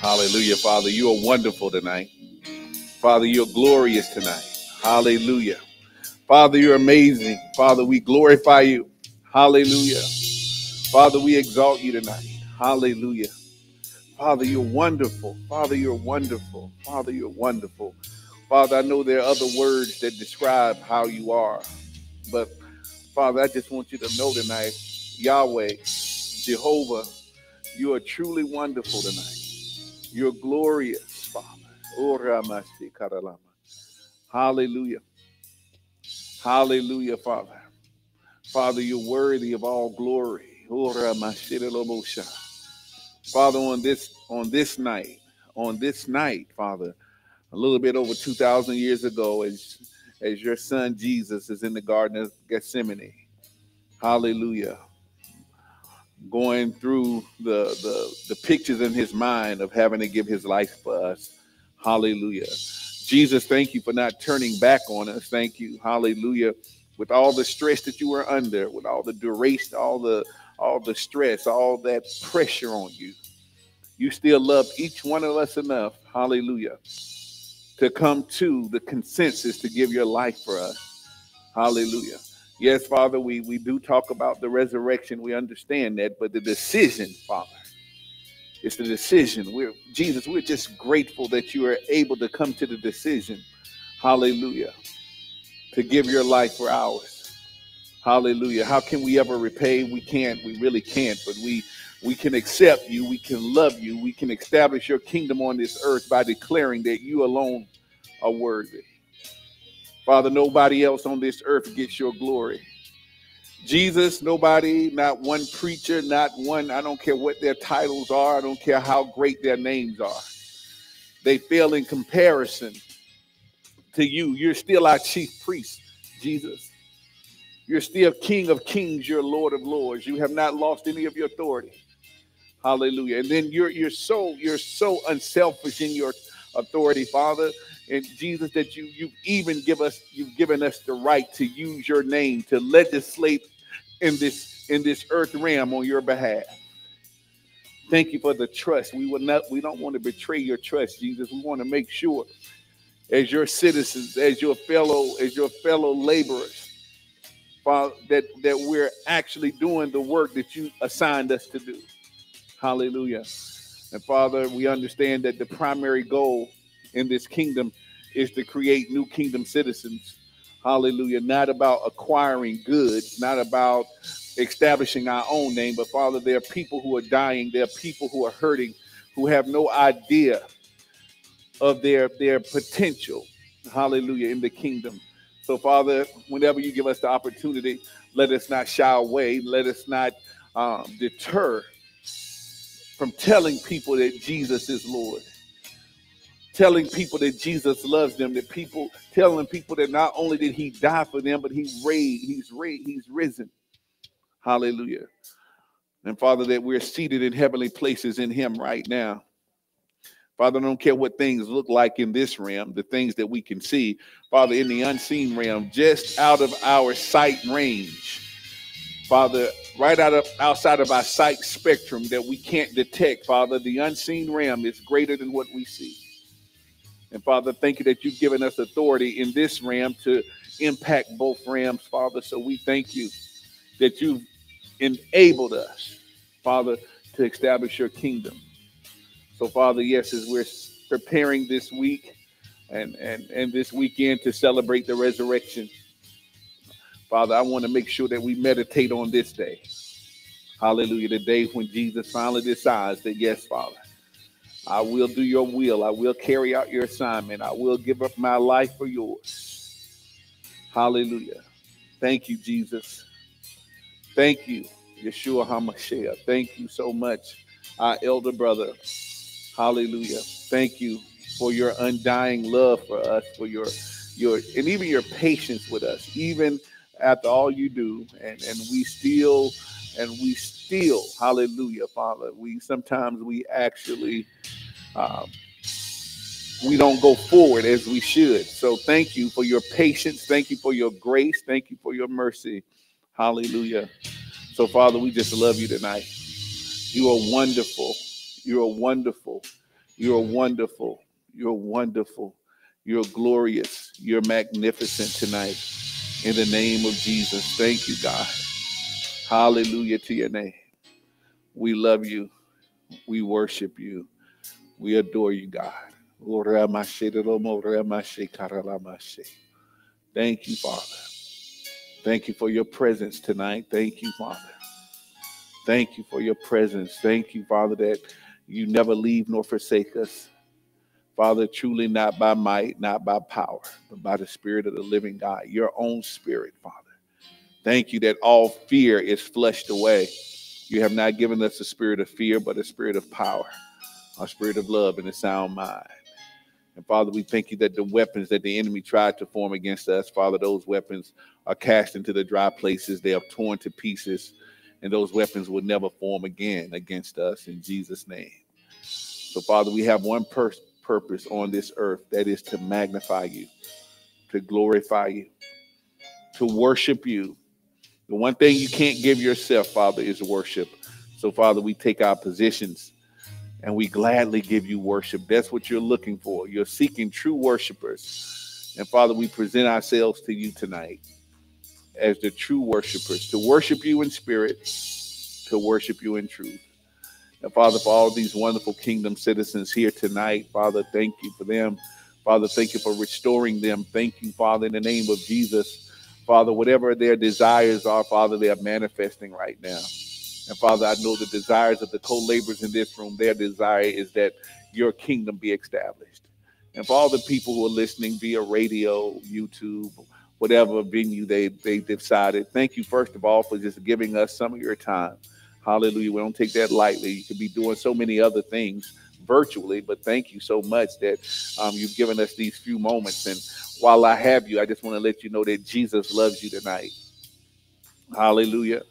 Hallelujah, Father. You are wonderful tonight. Father, you're glorious tonight. Hallelujah. Father, you're amazing. Father, we glorify you. Hallelujah. Father, we exalt you tonight. Hallelujah. Father, you're wonderful. Father, you're wonderful. Father, you're wonderful. Father, I know there are other words that describe how you are, but Father, I just want you to know tonight, Yahweh, Jehovah, you are truly wonderful tonight. You're glorious, Father. Oh. Hallelujah. Hallelujah, Father. Father, you're worthy of all glory. Oh, Father, on this on this night, on this night, Father, a little bit over 2,000 years ago, as as your son Jesus is in the Garden of Gethsemane. Hallelujah. Going through the, the, the pictures in his mind of having to give his life for us. Hallelujah. Jesus, thank you for not turning back on us. Thank you. Hallelujah. With all the stress that you were under, with all the duration, all the all the stress, all that pressure on you. You still love each one of us enough. Hallelujah to come to the consensus to give your life for us. Hallelujah. Yes, Father, we, we do talk about the resurrection. We understand that, but the decision, Father, it's the decision. We're Jesus, we're just grateful that you are able to come to the decision. Hallelujah. To give your life for ours. Hallelujah. How can we ever repay? We can't. We really can't, but we we can accept you, we can love you, we can establish your kingdom on this earth by declaring that you alone are worthy. Father, nobody else on this earth gets your glory. Jesus, nobody, not one preacher, not one, I don't care what their titles are, I don't care how great their names are. They fail in comparison to you. You're still our chief priest, Jesus. You're still King of kings, you're Lord of lords. You have not lost any of your authority. Hallelujah. And then you're you're so you're so unselfish in your authority, Father. And Jesus, that you you even give us you've given us the right to use your name to legislate in this in this earth realm on your behalf. Thank you for the trust. We will not we don't want to betray your trust, Jesus. We want to make sure as your citizens, as your fellow, as your fellow laborers, Father, that, that we're actually doing the work that you assigned us to do. Hallelujah. And Father, we understand that the primary goal in this kingdom is to create new kingdom citizens. Hallelujah. Not about acquiring goods, not about establishing our own name, but Father, there are people who are dying, there are people who are hurting, who have no idea of their their potential. Hallelujah in the kingdom. So, Father, whenever you give us the opportunity, let us not shy away. Let us not um, deter from telling people that Jesus is Lord. Telling people that Jesus loves them, that people telling people that not only did he die for them, but he raised, he's raised, he's risen. Hallelujah. And Father, that we're seated in heavenly places in him right now. Father, I don't care what things look like in this realm, the things that we can see. Father, in the unseen realm, just out of our sight range. Father, right out of outside of our sight spectrum that we can't detect, Father, the unseen realm is greater than what we see. And Father, thank you that you've given us authority in this realm to impact both realms, Father. So we thank you that you've enabled us, Father, to establish your kingdom. So, Father, yes, as we're preparing this week and, and, and this weekend to celebrate the resurrection, Father, I want to make sure that we meditate on this day. Hallelujah. The day when Jesus finally decides that, yes, Father, I will do your will. I will carry out your assignment. I will give up my life for yours. Hallelujah. Thank you, Jesus. Thank you, Yeshua HaMashiach. Thank you so much, our elder brother. Hallelujah. Thank you for your undying love for us, for your your and even your patience with us, even after all you do, and and we still and we still, hallelujah, Father. We sometimes we actually um, we don't go forward as we should. So thank you for your patience. Thank you for your grace. Thank you for your mercy. Hallelujah. So, Father, we just love you tonight. You are wonderful. You are wonderful. You are wonderful. You're wonderful. You're glorious. You're magnificent tonight. In the name of Jesus. Thank you, God. Hallelujah to your name. We love you. We worship you. We adore you, God. Thank you, Father. Thank you for your presence tonight. Thank you, Father. Thank you for your presence. Thank you, Father, that you never leave nor forsake us. Father, truly not by might, not by power, but by the Spirit of the living God, your own Spirit, Father. Thank you that all fear is flushed away. You have not given us a spirit of fear, but a spirit of power, a spirit of love, and a sound mind. And Father, we thank you that the weapons that the enemy tried to form against us, Father, those weapons are cast into the dry places. They are torn to pieces and those weapons will never form again against us in Jesus' name. So, Father, we have one pur- purpose on this earth that is to magnify you, to glorify you, to worship you. The one thing you can't give yourself, Father, is worship. So, Father, we take our positions and we gladly give you worship. That's what you're looking for. You're seeking true worshipers. And Father, we present ourselves to you tonight as the true worshipers, to worship you in spirit, to worship you in truth. And Father, for all these wonderful kingdom citizens here tonight, Father, thank you for them. Father, thank you for restoring them. Thank you, Father, in the name of Jesus. Father, whatever their desires are, Father, they are manifesting right now. And Father, I know the desires of the co laborers in this room, their desire is that your kingdom be established. And for all the people who are listening via radio, YouTube, whatever venue they they decided. Thank you first of all for just giving us some of your time. Hallelujah. We don't take that lightly. You could be doing so many other things virtually, but thank you so much that um, you've given us these few moments. And while I have you, I just want to let you know that Jesus loves you tonight. Hallelujah.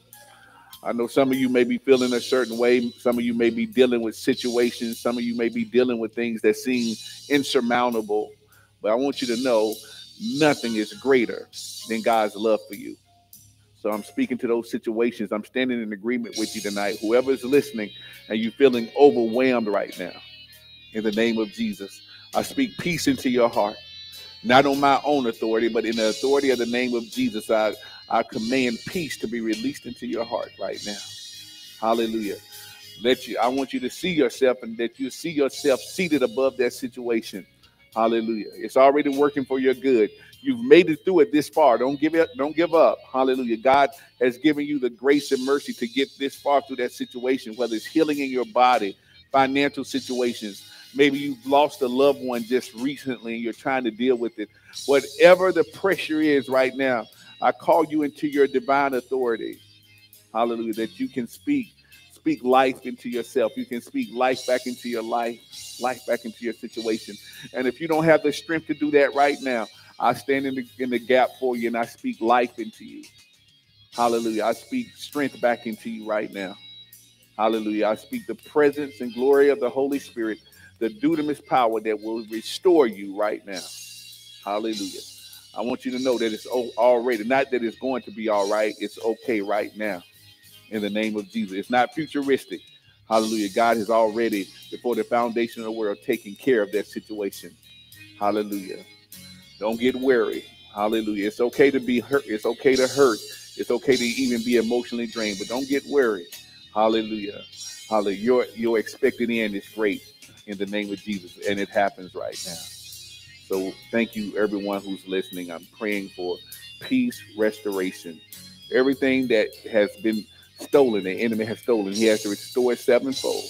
I know some of you may be feeling a certain way. Some of you may be dealing with situations. Some of you may be dealing with things that seem insurmountable. But I want you to know nothing is greater than God's love for you. So I'm speaking to those situations. I'm standing in agreement with you tonight. Whoever is listening and you're feeling overwhelmed right now, in the name of Jesus, I speak peace into your heart. Not on my own authority, but in the authority of the name of Jesus, I, I command peace to be released into your heart right now. Hallelujah. Let you, I want you to see yourself and that you see yourself seated above that situation. Hallelujah. It's already working for your good. You've made it through it this far. Don't give it, don't give up. Hallelujah. God has given you the grace and mercy to get this far through that situation, whether it's healing in your body, financial situations. Maybe you've lost a loved one just recently and you're trying to deal with it. Whatever the pressure is right now, I call you into your divine authority. Hallelujah. That you can speak, speak life into yourself. You can speak life back into your life, life back into your situation. And if you don't have the strength to do that right now, I stand in the, in the gap for you and I speak life into you. Hallelujah. I speak strength back into you right now. Hallelujah. I speak the presence and glory of the Holy Spirit, the dunamis power that will restore you right now. Hallelujah. I want you to know that it's already, not that it's going to be all right, it's okay right now in the name of Jesus. It's not futuristic. Hallelujah. God has already, before the foundation of the world, taken care of that situation. Hallelujah. Don't get weary. Hallelujah. It's okay to be hurt. It's okay to hurt. It's okay to even be emotionally drained, but don't get weary. Hallelujah. Hallelujah. Your, your expected end is great in the name of Jesus, and it happens right now. So thank you, everyone who's listening. I'm praying for peace, restoration. Everything that has been stolen, the enemy has stolen, he has to restore sevenfold.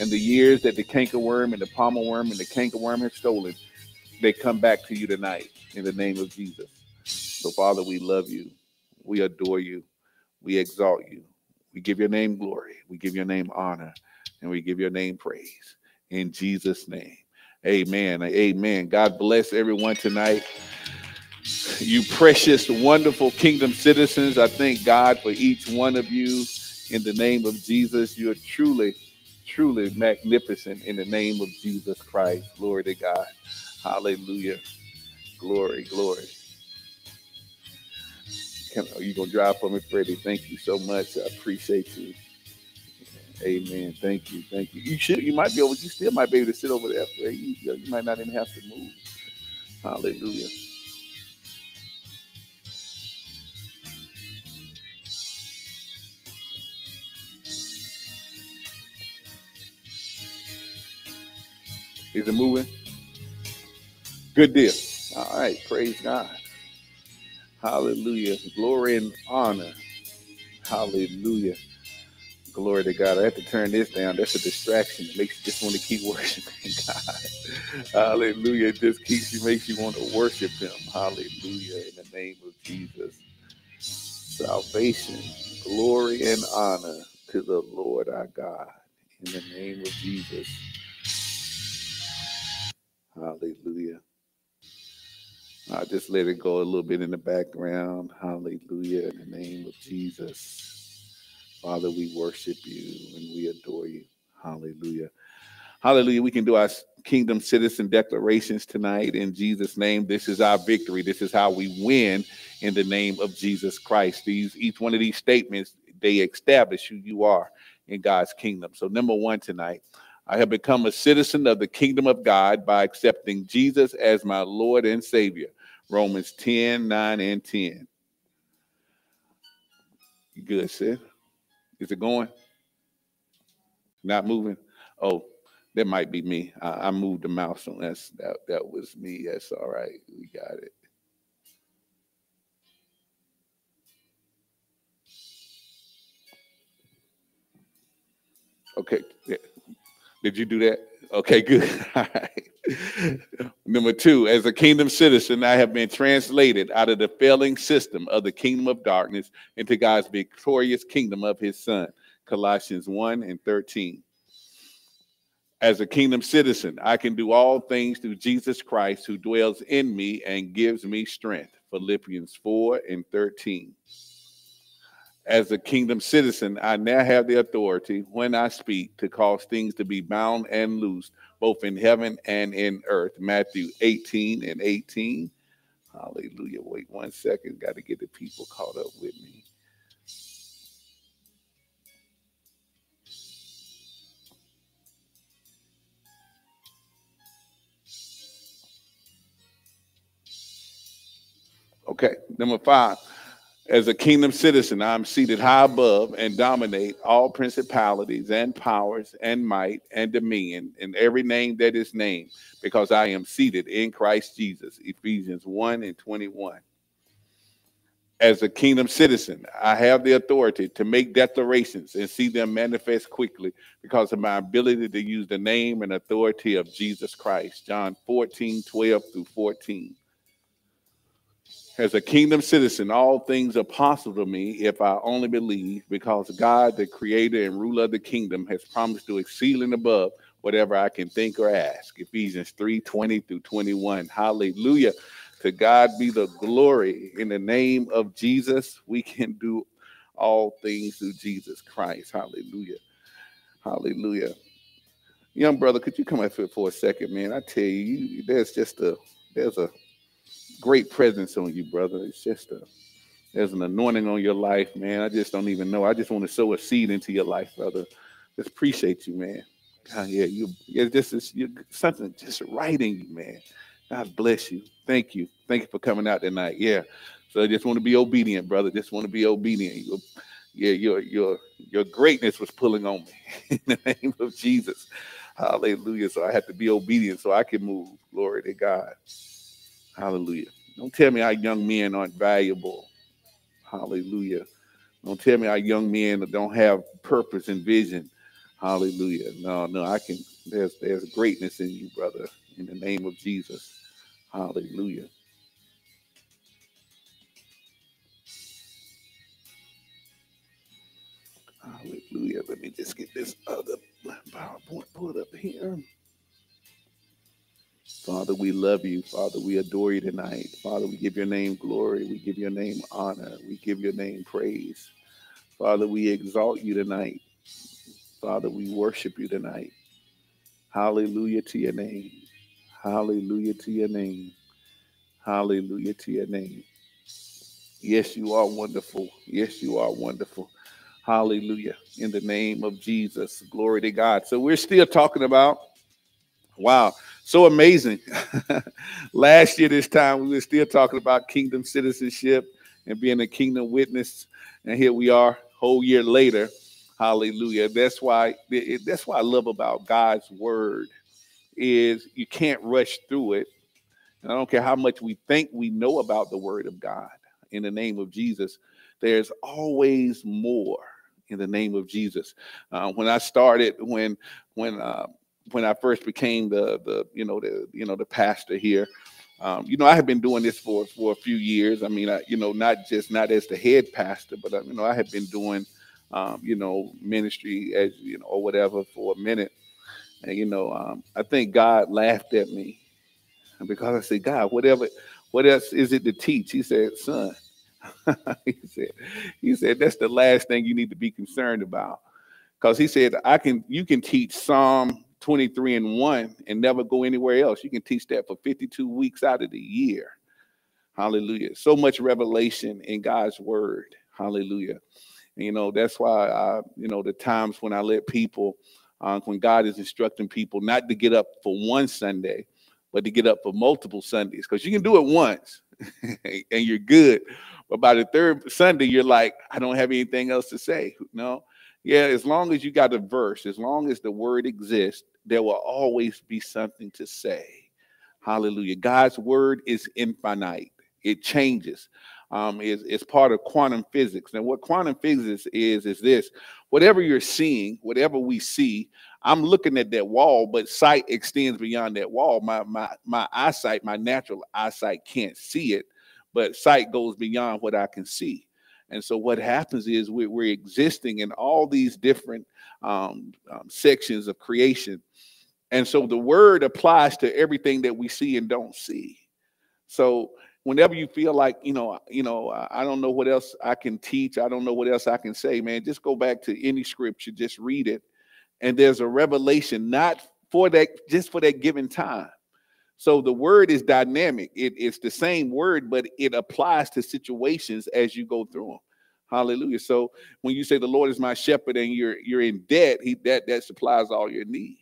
And the years that the cankerworm and the palmer worm and the cankerworm have stolen, they come back to you tonight in the name of Jesus. So, Father, we love you. We adore you. We exalt you. We give your name glory. We give your name honor. And we give your name praise. In Jesus' name. Amen. Amen. God bless everyone tonight. You precious, wonderful kingdom citizens. I thank God for each one of you in the name of Jesus. You're truly, truly magnificent in the name of Jesus Christ. Glory to God. Hallelujah. Glory, glory. Are you going to drive for me, Freddie? Thank you so much. I appreciate you. Amen. Thank you. Thank you. You should. You might be able. You still might be able to sit over there. for You, you might not even have to move. Hallelujah. Is it moving? Good deal. All right. Praise God. Hallelujah. Glory and honor. Hallelujah. Glory to God. I have to turn this down. That's a distraction. It makes you just want to keep worshiping God. Hallelujah. It just keeps you, makes you want to worship Him. Hallelujah. In the name of Jesus. Salvation, glory, and honor to the Lord our God. In the name of Jesus. Hallelujah. I just let it go a little bit in the background. Hallelujah. In the name of Jesus. Father, we worship you and we adore you. Hallelujah. Hallelujah. We can do our kingdom citizen declarations tonight in Jesus' name. This is our victory. This is how we win in the name of Jesus Christ. These each one of these statements, they establish who you are in God's kingdom. So, number one tonight, I have become a citizen of the kingdom of God by accepting Jesus as my Lord and Savior. Romans 10, 9, and 10. good, sis? Is it going? Not moving? Oh, that might be me. I, I moved the mouse on that's that that was me. That's all right. We got it. Okay. Did you do that? Okay, good. All right. Number two, as a kingdom citizen, I have been translated out of the failing system of the kingdom of darkness into God's victorious kingdom of his son. Colossians 1 and 13. As a kingdom citizen, I can do all things through Jesus Christ who dwells in me and gives me strength. Philippians 4 and 13 as a kingdom citizen, I now have the authority when I speak to cause things to be bound and loosed, both in heaven and in earth. Matthew 18 and 18. Hallelujah. Wait one second. Got to get the people caught up with me. Okay, number five. As a kingdom citizen, I'm seated high above and dominate all principalities and powers and might and dominion in every name that is named, because I am seated in Christ Jesus. Ephesians 1 and 21. As a kingdom citizen, I have the authority to make declarations and see them manifest quickly because of my ability to use the name and authority of Jesus Christ. John 14, 12 through 14 as a kingdom citizen, all things are possible to me if I only believe, because God, the creator and ruler of the kingdom, has promised to exceed and above whatever I can think or ask. Ephesians 3 20 through 21. Hallelujah. To God be the glory. In the name of Jesus, we can do all things through Jesus Christ. Hallelujah. Hallelujah. Young brother, could you come up for a second, man? I tell you, there's just a there's a great presence on you, brother. It's just a there's an anointing on your life, man. I just don't even know. I just want to sow a seed into your life, brother. Just appreciate you, man. God, yeah, you yeah, this is you something just right in you, man. God bless you. Thank you. Thank you for coming out tonight. Yeah. So I just want to be obedient, brother. Just want to be obedient. You, yeah, your your your greatness was pulling on me in the name of Jesus. Hallelujah. So I had to be obedient so I can move. Glory to God. Hallelujah. Don't tell me our young men aren't valuable. Hallelujah. Don't tell me our young men don't have purpose and vision. Hallelujah. No, no, I can there's there's greatness in you, brother, in the name of Jesus. Hallelujah. Hallelujah. Let me just get this other PowerPoint put up here. Father, we love you. Father, we adore you tonight. Father, we give your name glory. We give your name honor. We give your name praise. Father, we exalt you tonight. Father, we worship you tonight. Hallelujah to your name. Hallelujah to your name. Hallelujah to your name. Yes, you are wonderful. Yes, you are wonderful. Hallelujah. In the name of Jesus. Glory to God. So we're still talking about Wow, so amazing. Last year, this time, we were still talking about kingdom citizenship and being a kingdom witness. And here we are, whole year later. Hallelujah. That's why that's why I love about God's word is you can't rush through it. And I don't care how much we think we know about the word of God in the name of Jesus. There's always more in the name of Jesus. Uh, when I started, when when uh, when I first became the the you know the you know the pastor here. Um, you know, I have been doing this for for a few years. I mean, I, you know, not just not as the head pastor, but uh, you know, I have been doing, um, you know, ministry as you know or whatever for a minute. And you know, um, I think God laughed at me because I said, God, whatever, what else is it to teach? He said, Son, he said, he said that's the last thing you need to be concerned about, because he said I can, you can teach Psalm 23 and 1 and never go anywhere else. You can teach that for 52 weeks out of the year. Hallelujah. So much revelation in God's word. Hallelujah. And, you know, that's why I, you know, the times when I let people, uh, when God is instructing people not to get up for one Sunday, but to get up for multiple Sundays, because you can do it once and you're good. But by the third Sunday, you're like, I don't have anything else to say. No, yeah, as long as you got a verse, as long as the word exists, there will always be something to say. Hallelujah. God's word is infinite, it changes. um, is is part of quantum physics. And what quantum physics is is this: whatever you're seeing, whatever we see, I'm looking at that wall, but sight extends beyond that wall. My my my eyesight, my natural eyesight can't see it, but sight goes beyond what I can see. And so what happens is we're, we're existing in all these different um, um, sections of creation. And so the word applies to everything that we see and don't see. So whenever you feel like, you know, you know, I don't know what else I can teach, I don't know what else I can say, man, just go back to any scripture, just read it. And there's a revelation, not for that, just for that given time. So the word is dynamic. It, it's the same word, but it applies to situations as you go through them. Hallelujah. So when you say the Lord is my shepherd and you're you're in debt, he that that supplies all your need.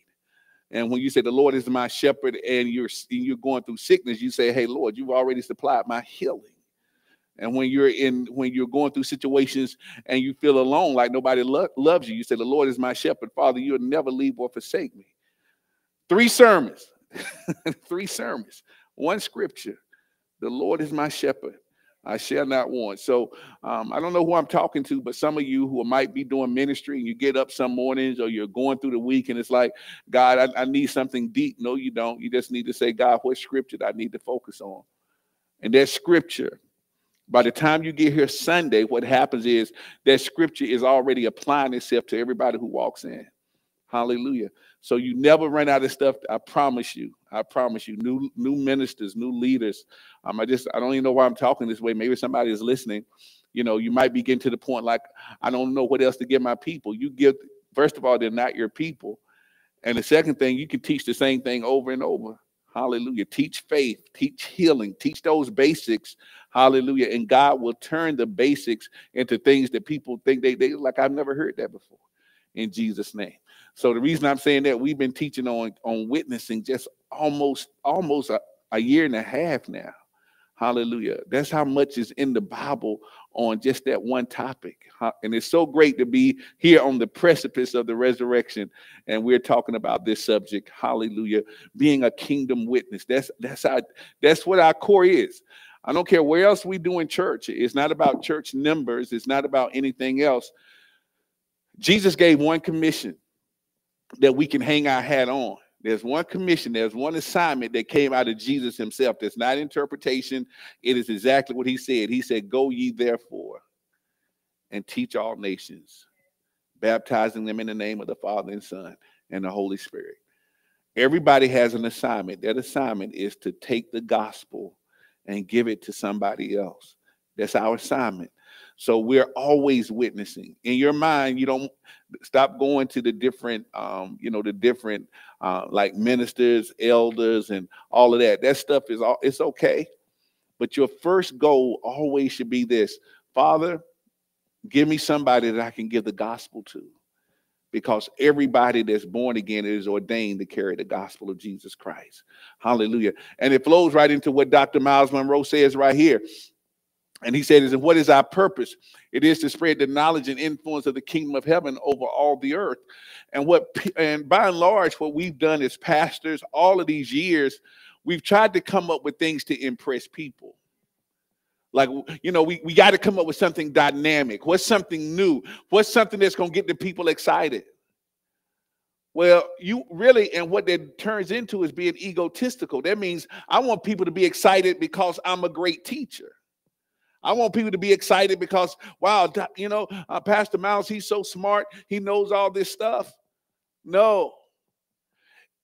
And when you say the Lord is my shepherd and you're you're going through sickness, you say, "Hey Lord, you've already supplied my healing." And when you're in when you're going through situations and you feel alone, like nobody lo- loves you, you say, "The Lord is my shepherd, Father. You'll never leave or forsake me." Three sermons Three sermons, one scripture. The Lord is my shepherd. I shall not want. So um, I don't know who I'm talking to, but some of you who might be doing ministry and you get up some mornings or you're going through the week and it's like, God, I, I need something deep. No, you don't. You just need to say, God, what scripture I need to focus on? And that scripture, by the time you get here Sunday, what happens is that scripture is already applying itself to everybody who walks in. Hallelujah. So you never run out of stuff. I promise you. I promise you. New new ministers, new leaders. Um, I just I don't even know why I'm talking this way. Maybe somebody is listening. You know, you might be getting to the point like I don't know what else to give my people. You give first of all, they're not your people. And the second thing, you can teach the same thing over and over. Hallelujah. Teach faith, teach healing, teach those basics. Hallelujah. And God will turn the basics into things that people think they, they like, I've never heard that before in Jesus' name. So the reason I'm saying that we've been teaching on on witnessing just almost almost a, a year and a half now. Hallelujah. That's how much is in the Bible on just that one topic. And it's so great to be here on the precipice of the resurrection. And we're talking about this subject. Hallelujah. Being a kingdom witness. That's that's our that's what our core is. I don't care where else we do in church. It's not about church numbers. It's not about anything else. Jesus gave one commission that we can hang our hat on. There's one commission, there's one assignment that came out of Jesus himself. That's not interpretation. It is exactly what he said. He said, Go ye therefore and teach all nations, baptizing them in the name of the Father and Son and the Holy Spirit. Everybody has an assignment. That assignment is to take the gospel and give it to somebody else. That's our assignment. So we're always witnessing. In your mind, you don't stop going to the different, um, you know, the different uh, like ministers, elders, and all of that. That stuff is all it's okay. But your first goal always should be this Father, give me somebody that I can give the gospel to. Because everybody that's born again is ordained to carry the gospel of Jesus Christ. Hallelujah. And it flows right into what Dr. Myles Munroe says right here. And he said, "Is What is our purpose? It is to spread the knowledge and influence of the kingdom of heaven over all the earth. And what and by and large, what we've done as pastors all of these years, we've tried to come up with things to impress people. Like, you know, we, we got to come up with something dynamic. What's something new? What's something that's going to get the people excited? Well, you really, and what that turns into is being egotistical. That means I want people to be excited because I'm a great teacher. I want people to be excited because, wow, you know, uh, Pastor Miles, he's so smart. He knows all this stuff. No.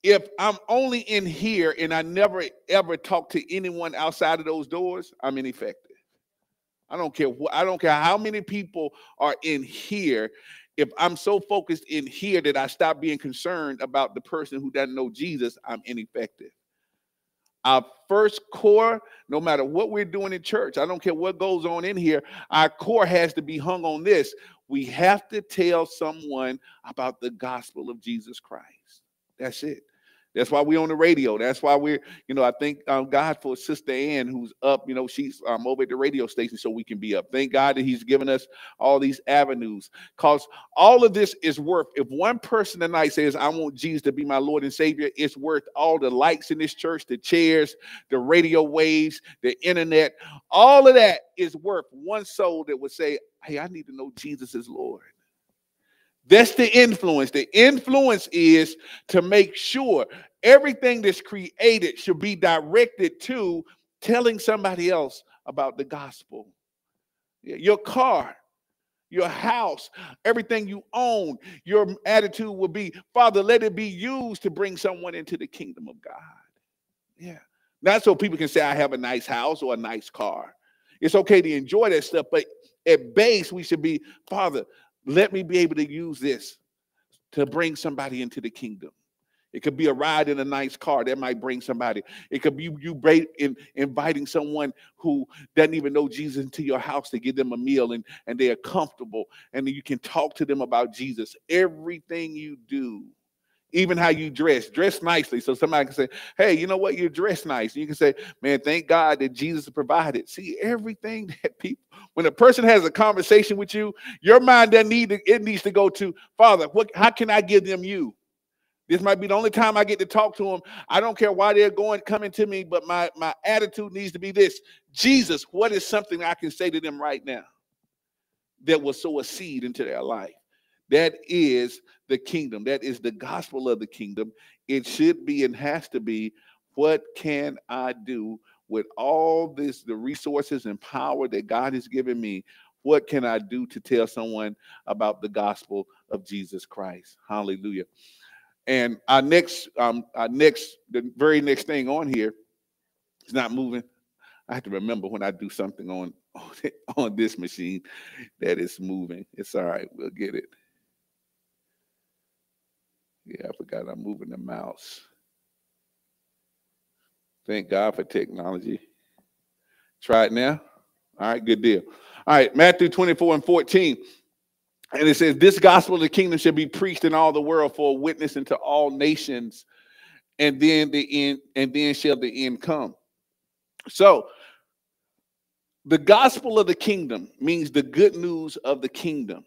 If I'm only in here and I never ever talk to anyone outside of those doors, I'm ineffective. I don't care what I don't care how many people are in here. If I'm so focused in here that I stop being concerned about the person who doesn't know Jesus, I'm ineffective. Our first core, no matter what we're doing in church, I don't care what goes on in here, our core has to be hung on this. We have to tell someone about the gospel of Jesus Christ. That's it. That's why we're on the radio. That's why we're, you know, I thank um, God for Sister Ann, who's up. You know, she's um, over at the radio station so we can be up. Thank God that He's given us all these avenues. Because all of this is worth, if one person tonight says, I want Jesus to be my Lord and Savior, it's worth all the lights in this church, the chairs, the radio waves, the internet. All of that is worth one soul that would say, Hey, I need to know Jesus is Lord. That's the influence. The influence is to make sure everything that's created should be directed to telling somebody else about the gospel. Your car, your house, everything you own, your attitude will be, Father, let it be used to bring someone into the kingdom of God. Yeah. Not so people can say, I have a nice house or a nice car. It's okay to enjoy that stuff, but at base, we should be, Father, let me be able to use this to bring somebody into the kingdom. It could be a ride in a nice car that might bring somebody. It could be you in, inviting someone who doesn't even know Jesus into your house to give them a meal and, and they are comfortable and you can talk to them about Jesus. Everything you do even how you dress, dress nicely. So somebody can say, Hey, you know what? You're dressed nice. And you can say, Man, thank God that Jesus provided. See, everything that people, when a person has a conversation with you, your mind doesn't need to, it needs to go to Father, what how can I give them you? This might be the only time I get to talk to them. I don't care why they're going coming to me, but my, my attitude needs to be this Jesus, what is something I can say to them right now that will sow a seed into their life? That is the kingdom. That is the gospel of the kingdom. It should be and has to be what can I do with all this, the resources and power that God has given me? What can I do to tell someone about the gospel of Jesus Christ? Hallelujah. And our next, um, our next, the very next thing on here is not moving. I have to remember when I do something on on, on this machine that is moving. It's all right. We'll get it. Yeah, I forgot I'm moving the mouse. Thank God for technology. Try it now. All right, good deal. All right, Matthew 24 and 14. And it says, This gospel of the kingdom shall be preached in all the world for a witness unto all nations, and then the end, and then shall the end come. So the gospel of the kingdom means the good news of the kingdom.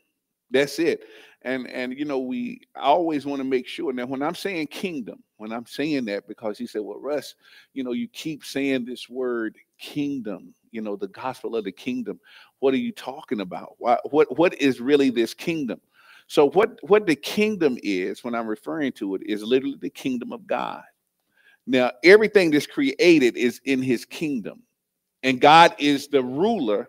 That's it and and you know we always want to make sure now when i'm saying kingdom when i'm saying that because he said well russ you know you keep saying this word kingdom you know the gospel of the kingdom what are you talking about what what, what is really this kingdom so what what the kingdom is when i'm referring to it is literally the kingdom of god now everything that's created is in his kingdom and god is the ruler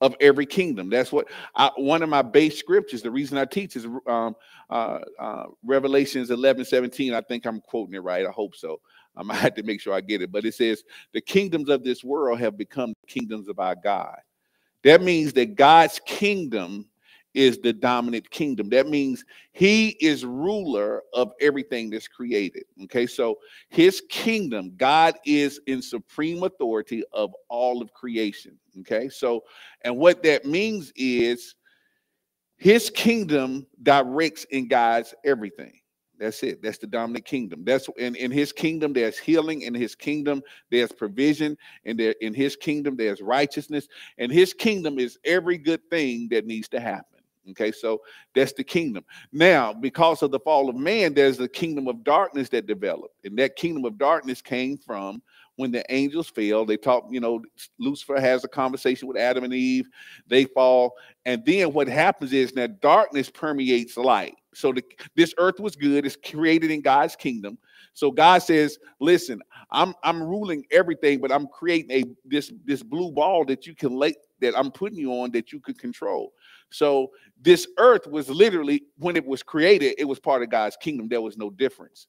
of every kingdom. That's what I, one of my base scriptures. The reason I teach is um, uh, uh, Revelations 11, 17. I think I'm quoting it right. I hope so. Um, I had to make sure I get it. But it says, The kingdoms of this world have become kingdoms of our God. That means that God's kingdom is the dominant kingdom. That means he is ruler of everything that's created. Okay, so his kingdom, God is in supreme authority of all of creation. Okay, so and what that means is his kingdom directs and guides everything. That's it. That's the dominant kingdom. That's in, in his kingdom, there's healing. In his kingdom, there's provision. And there in his kingdom, there's righteousness. And his kingdom is every good thing that needs to happen. Okay, so that's the kingdom. Now, because of the fall of man, there's the kingdom of darkness that developed. And that kingdom of darkness came from when the angels fell. They talk, you know, Lucifer has a conversation with Adam and Eve, they fall. And then what happens is that darkness permeates light. So the, this earth was good, it's created in God's kingdom. So God says, listen, I'm I'm ruling everything, but I'm creating a this this blue ball that you can lay that I'm putting you on that you could control. So this earth was literally, when it was created, it was part of God's kingdom. There was no difference.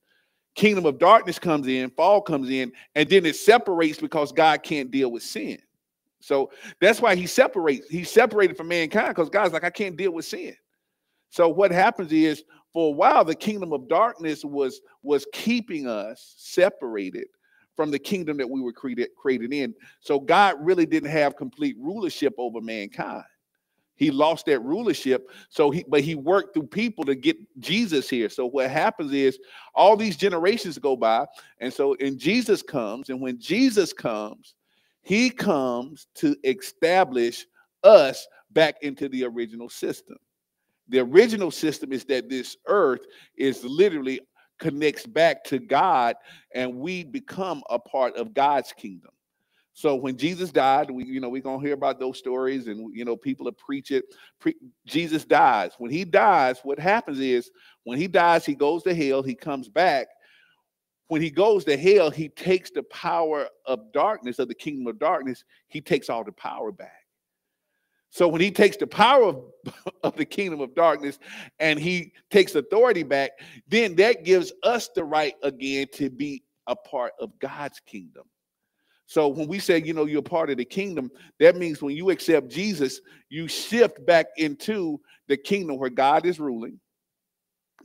Kingdom of darkness comes in, fall comes in, and then it separates because God can't deal with sin. So that's why he separates. He's separated from mankind because God's like, I can't deal with sin. So what happens is for a while, the kingdom of darkness was was keeping us separated from the kingdom that we were created created in. So God really didn't have complete rulership over mankind. he lost that rulership. So he, but he worked through people to get Jesus here. So what happens is all these generations go by, and so and Jesus comes, and when Jesus comes, he comes to establish us back into the original system. The original system is that this earth is literally connects back to God, and we become a part of God's kingdom. So when Jesus died, we you know we're gonna hear about those stories, and you know people will preach it. Pre- Jesus dies. When he dies, what happens is when he dies, he goes to hell. He comes back. When he goes to hell, he takes the power of darkness of the kingdom of darkness. He takes all the power back. So when he takes the power of, of the kingdom of darkness and he takes authority back, then that gives us the right again to be a part of God's kingdom. So when we say, you know, you're part of the kingdom, that means when you accept Jesus, you shift back into the kingdom where God is ruling.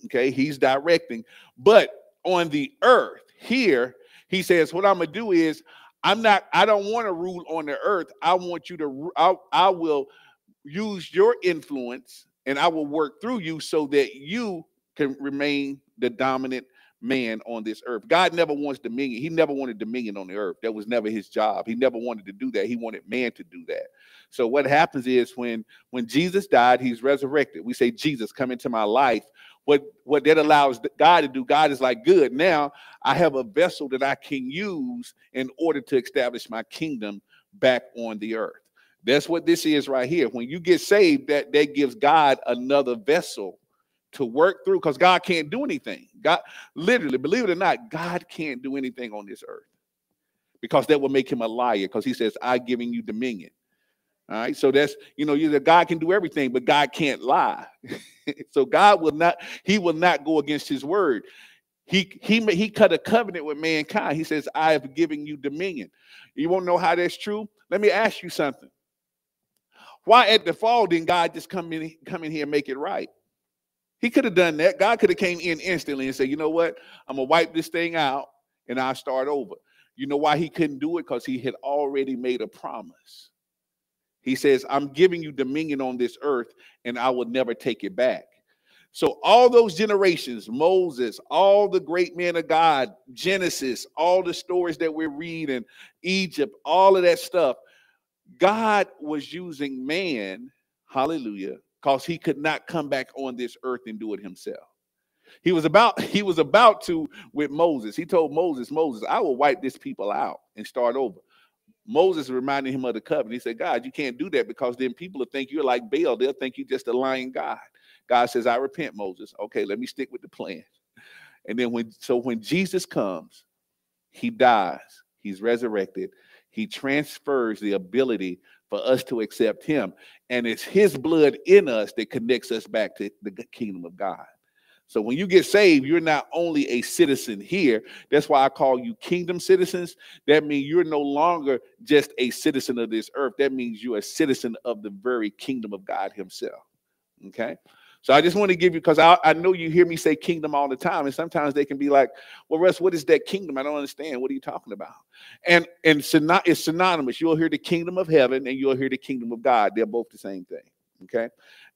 Okay, he's directing. But on the earth, here, he says, what I'm gonna do is I'm not, I don't want to rule on the earth. I want you to, I, I will use your influence and I will work through you so that you can remain the dominant man on this earth. God never wants dominion. He never wanted dominion on the earth. That was never his job. He never wanted to do that. He wanted man to do that. So what happens is when when Jesus died, he's resurrected. We say, Jesus, come into my life. What what that allows God to do, God is like, good. Now I have a vessel that I can use in order to establish my kingdom back on the earth. That's what this is right here. When you get saved, that that gives God another vessel to work through because God can't do anything. God, literally, believe it or not, God can't do anything on this earth because that will make him a liar because he says, I'm giving you dominion. All right, so that's you know, you God can do everything, but God can't lie. so God will not, he will not go against his word. He he he cut a covenant with mankind. He says, I have given you dominion. You won't know how that's true. Let me ask you something. Why at the fall didn't God just come in, come in here and make it right? He could have done that. God could have came in instantly and said, you know what? I'm gonna wipe this thing out and I'll start over. You know why he couldn't do it? Because he had already made a promise. He says, I'm giving you dominion on this earth, and I will never take it back. So, all those generations, Moses, all the great men of God, Genesis, all the stories that we're reading, Egypt, all of that stuff, God was using man, hallelujah, because he could not come back on this earth and do it himself. He was about he was about to with Moses. He told Moses, Moses, I will wipe this people out and start over. Moses reminded him of the covenant. He said, God, you can't do that because then people will think you're like Baal. They'll think you're just a lying God. God says, I repent, Moses. Okay, let me stick with the plan. And then when so when Jesus comes, he dies, he's resurrected, he transfers the ability for us to accept him. And it's his blood in us that connects us back to the kingdom of God. So when you get saved, you're not only a citizen here. That's why I call you kingdom citizens. That means you're no longer just a citizen of this earth. That means you're a citizen of the very kingdom of God himself. Okay? So I just want to give you because I, I know you hear me say kingdom all the time, and sometimes they can be like, "Well, Russ, what is that kingdom? I don't understand. What are you talking about?" And and it's synonymous. You'll hear the kingdom of heaven, and you'll hear the kingdom of God. They're both the same thing. Okay.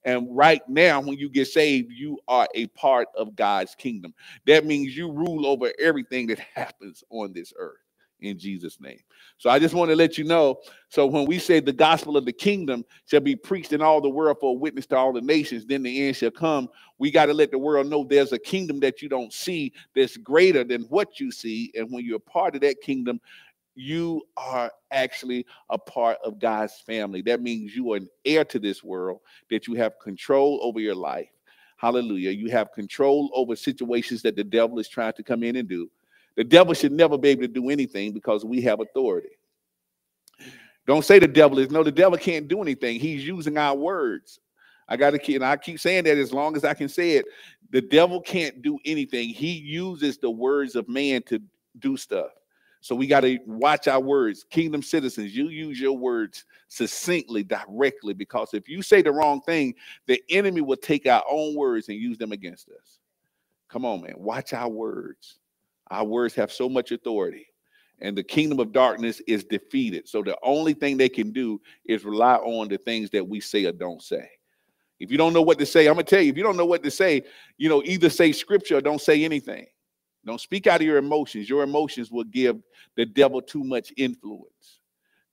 And right now, when you get saved, you are a part of God's kingdom. That means you rule over everything that happens on this earth in Jesus' name. So I just want to let you know. So when we say the gospel of the kingdom shall be preached in all the world for a witness to all the nations, then the end shall come. We got to let the world know there's a kingdom that you don't see that's greater than what you see. And when you're part of that kingdom, you are actually a part of God's family. That means you are an heir to this world, that you have control over your life. Hallelujah. You have control over situations that the devil is trying to come in and do the devil should never be able to do anything because we have authority. Don't say the devil is no, the devil can't do anything. He's using our words. I got to keep, and I keep saying that as long as I can say it. The devil can't do anything. He uses the words of man to do stuff. So we got to watch our words. Kingdom citizens, you use your words succinctly, directly, because if you say the wrong thing, the enemy will take our own words and use them against us. Come on, man. Watch our words. Our words have so much authority. and the kingdom of darkness is defeated. So the only thing they can do is rely on the things that we say or don't say. If you don't know what to say, I'm gonna tell you, if you don't know what to say, you know, either say scripture or don't say anything. Don't speak out of your emotions. Your emotions will give the devil too much influence.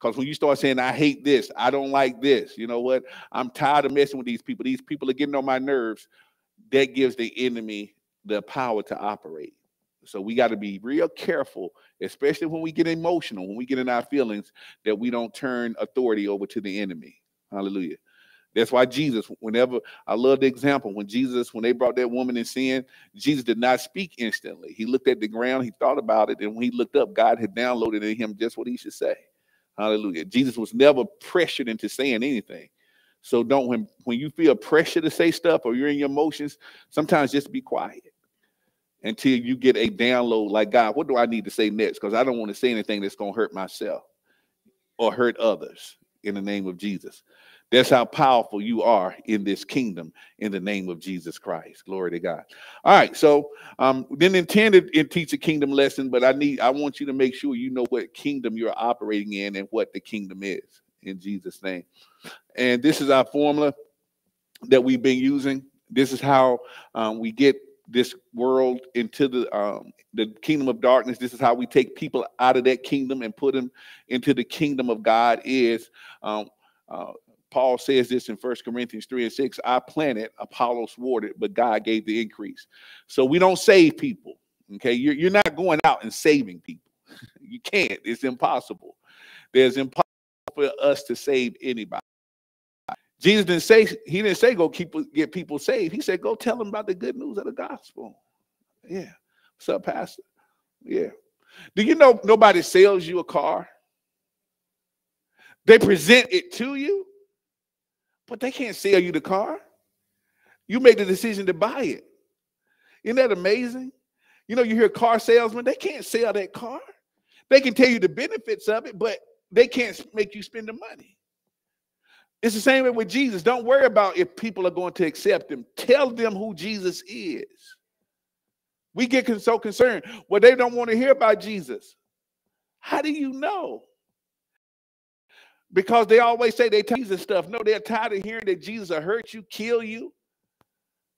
Because when you start saying, I hate this, I don't like this, you know what? I'm tired of messing with these people. These people are getting on my nerves. That gives the enemy the power to operate. So we got to be real careful, especially when we get emotional, when we get in our feelings, that we don't turn authority over to the enemy. Hallelujah. That's why Jesus, whenever I love the example, when Jesus, when they brought that woman in sin, Jesus did not speak instantly. He looked at the ground, he thought about it, and when he looked up, God had downloaded in him just what he should say. Hallelujah. Jesus was never pressured into saying anything. So don't when when you feel pressure to say stuff or you're in your emotions, sometimes just be quiet until you get a download like God, what do I need to say next? Because I don't want to say anything that's going to hurt myself or hurt others in the name of Jesus. That's how powerful you are in this kingdom in the name of Jesus Christ. Glory to God. All right, so um, didn't intend to teach a kingdom lesson, but I need I want you to make sure you know what kingdom you're operating in and what the kingdom is in Jesus' name. And this is our formula that we've been using. This is how um, we get this world into the um, the kingdom of darkness. This is how we take people out of that kingdom and put them into the kingdom of God. Is um, uh, Paul says this in First Corinthians 3 and 6 I planted, Apollos watered, but God gave the increase. So we don't save people. Okay, you're, you're not going out and saving people. you can't, it's impossible. There's impossible for us to save anybody. Jesus didn't say he didn't say go keep get people saved. He said go tell them about the good news of the gospel. Yeah. What's up, Pastor? Yeah. Do you know nobody sells you a car? They present it to you, but they can't sell you the car. You make the decision to buy it. Isn't that amazing? You know, you hear car salesmen, they can't sell that car. They can tell you the benefits of it, but they can't make you spend the money. It's the same way with Jesus. Don't worry about if people are going to accept him. Tell them who Jesus is. We get so concerned. Well, they don't want to hear about Jesus. How do you know? Because they always say they tell Jesus stuff. No, they're tired of hearing that Jesus will hurt you, kill you,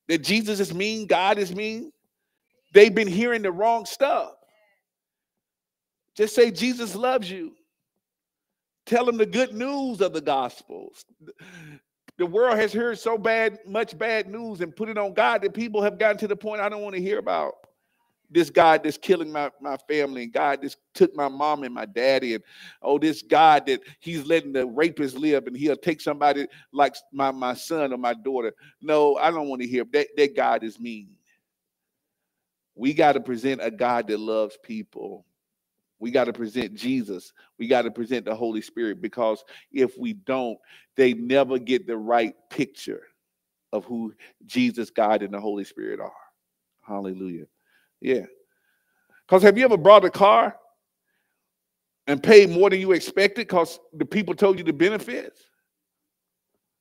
that Jesus is mean, God is mean. They've been hearing the wrong stuff. Just say Jesus loves you. Tell them the good news of the gospels. The world has heard so bad, much bad news and put it on God that people have gotten to the point I don't want to hear about this God that's killing my, my family, and God just took my mom and my daddy, and oh, this God that he's letting the rapist live, and he'll take somebody like my, my son or my daughter. No, I don't want to hear that. That God is mean. We got to present a God that loves people. We got to present Jesus. We got to present the Holy Spirit because if we don't, they never get the right picture of who Jesus, God, and the Holy Spirit are. Hallelujah. Yeah. Because have you ever brought a car and paid more than you expected because the people told you the benefits?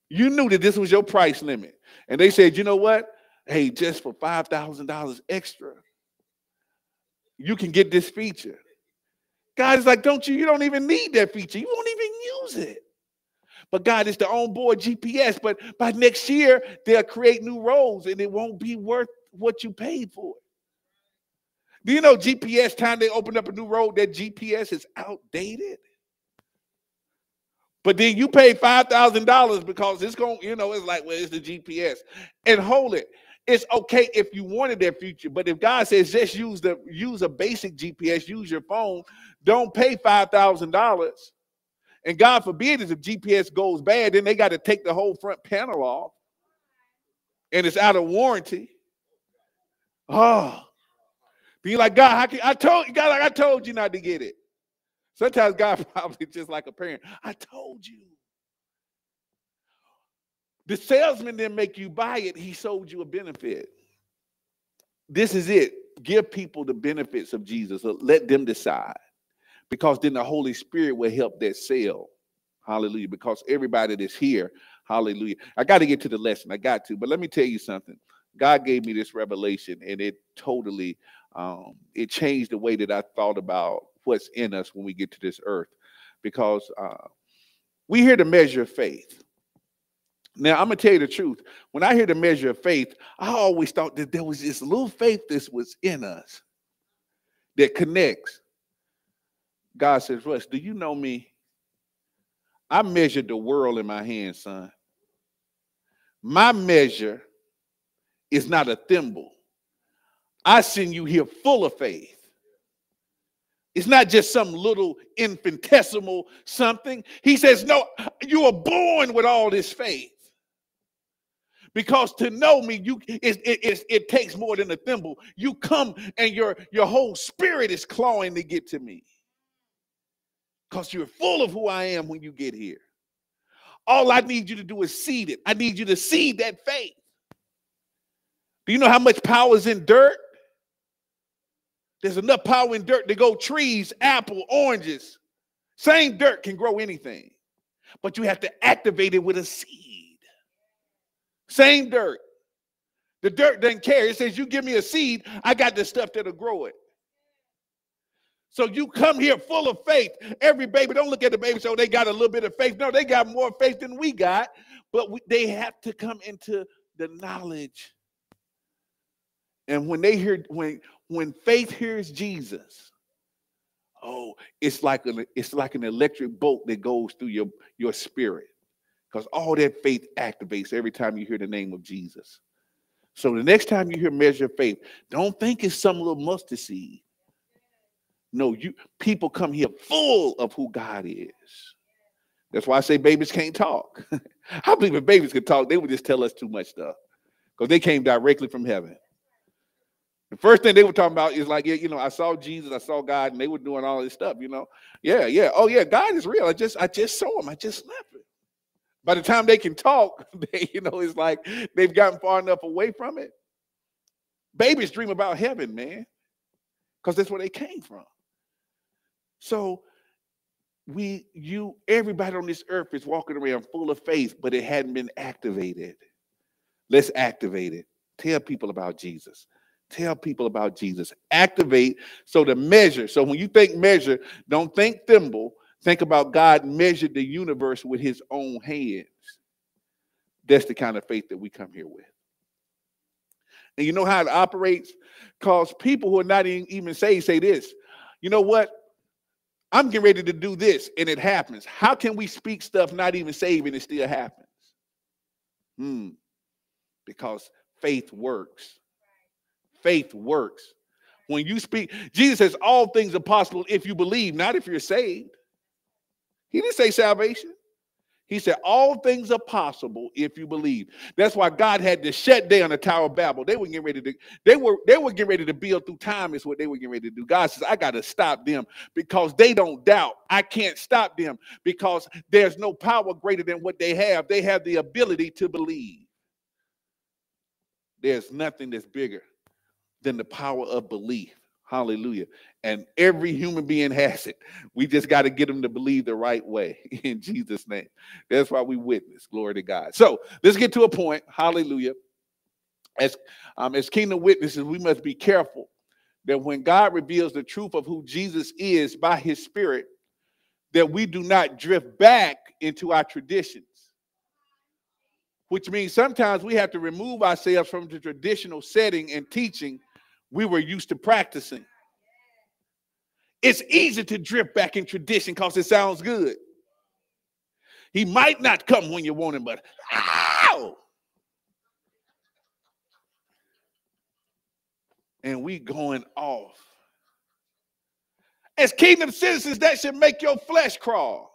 You knew that this was your price limit. And they said, you know what? Hey, just for $5,000 extra, you can get this feature. God is like, don't you? You don't even need that feature. You won't even use it. But God is the onboard GPS. But by next year, they'll create new roads and it won't be worth what you paid for it. Do you know GPS time they opened up a new road, that GPS is outdated? But then you pay $5,000 because it's going, you know, it's like, well, it's the GPS. And hold it it's okay if you wanted that future, but if God says just use the use a basic GPS, use your phone, don't pay five thousand dollars. And God forbid if the GPS goes bad, then they got to take the whole front panel off, and it's out of warranty. Oh, be like God, I, can, I told you, God, like I told you not to get it. Sometimes God probably just like a parent. I told you. The salesman didn't make you buy it, he sold you a benefit. This is it. Give people the benefits of Jesus. Uh, let them decide. Because then the Holy Spirit will help that sale. Hallelujah. Because everybody that's here, hallelujah. I got to get to the lesson. I got to. But let me tell you something. God gave me this revelation and it totally um, it changed the way that I thought about what's in us when we get to this earth, because uh, we here to measure of faith. Now, I'm gonna tell you the truth. When I hear the measure of faith, I always thought that there was this little faith that was in us that connects. God says, Russ, do you know me? I measured the world in my hand, son. My measure is not a thimble. I send you here full of faith. It's not just some little infinitesimal something. He says, No, you are born with all this faith. Because to know me, you it, it, it, it takes more than a thimble. You come and your, your whole spirit is clawing to get to me. Because you're full of who I am when you get here. All I need you to do is seed it. I need you to seed that faith. Do you know how much power is in dirt? There's enough power in dirt to grow trees, apple, oranges. Same dirt can grow anything, but you have to activate it with a seed. Same dirt. The dirt doesn't care. It says, You give me a seed, I got the stuff that'll grow it. So you come here full of faith. Every baby, don't look at the baby so oh, they got a little bit of faith. No, they got more faith than we got, but we, they have to come into the knowledge. And when they hear, when when faith hears Jesus, oh, it's like an it's like an electric bolt that goes through your your spirit, because all that faith activates every time you hear the name of Jesus. So the next time you hear measure faith, don't think it's some little mustard seed. No, you people come here full of who God is. That's why I say babies can't talk. I believe if babies could talk, they would just tell us too much stuff because they came directly from heaven. The first thing they were talking about is like, yeah, you know, I saw Jesus, I saw God, and they were doing all this stuff, you know. Yeah, yeah. Oh, yeah, God is real. I just, I just saw him. I just left it. By the time they can talk, they, you know, it's like they've gotten far enough away from it. Babies dream about heaven, man, because that's where they came from. So we, you, everybody on this earth is walking around full of faith, but it hadn't been activated. Let's activate it. Tell people about Jesus. Tell people about Jesus. Activate so the measure. So when you think measure, don't think thimble. Think about God measured the universe with his own hands. That's the kind of faith that we come here with. And you know how it operates? Because people who are not even saved say this. You know what? I'm getting ready to do this and it happens. How can we speak stuff not even saved and it still happens? Hmm. Because faith works faith works. When you speak, Jesus says all things are possible if you believe, not if you're saved. He didn't say salvation. He said all things are possible if you believe. That's why God had to shut down the Tower of Babel. They were getting ready to, they were, they were getting ready to build through time, is what they were getting ready to do. God says, I got to stop them because they don't doubt. I can't stop them because there's no power greater than what they have. They have the ability to believe. There's nothing that's bigger than the power of belief. Hallelujah. And every human being has it. We just got to get them to believe the right way in Jesus' name. That's why we witness. Glory to God. So let's get to a point. Hallelujah. As, um, as kingdom witnesses, we must be careful that when God reveals the truth of who Jesus is by his spirit, that we do not drift back into our traditions which means sometimes we have to remove ourselves from the traditional setting and teaching we were used to practicing. It's easy to drift back in tradition because it sounds good. He might not come when you want him, but ow! And we going off. As kingdom citizens, that should make your flesh crawl.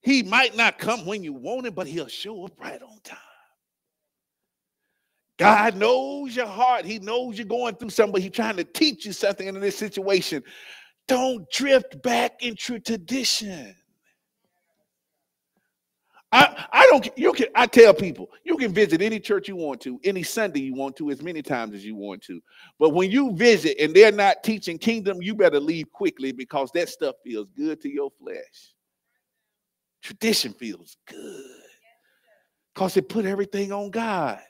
He might not come when you want him, but he'll show up right on time. God knows your heart. He knows you're going through something, but He's trying to teach you something in this situation. Don't drift back into tradition. I, I don't you can I tell people you can visit any church you want to, any Sunday you want to, as many times as you want to. But when you visit and they're not teaching kingdom, you better leave quickly because that stuff feels good to your flesh. Tradition feels good because it put everything on God.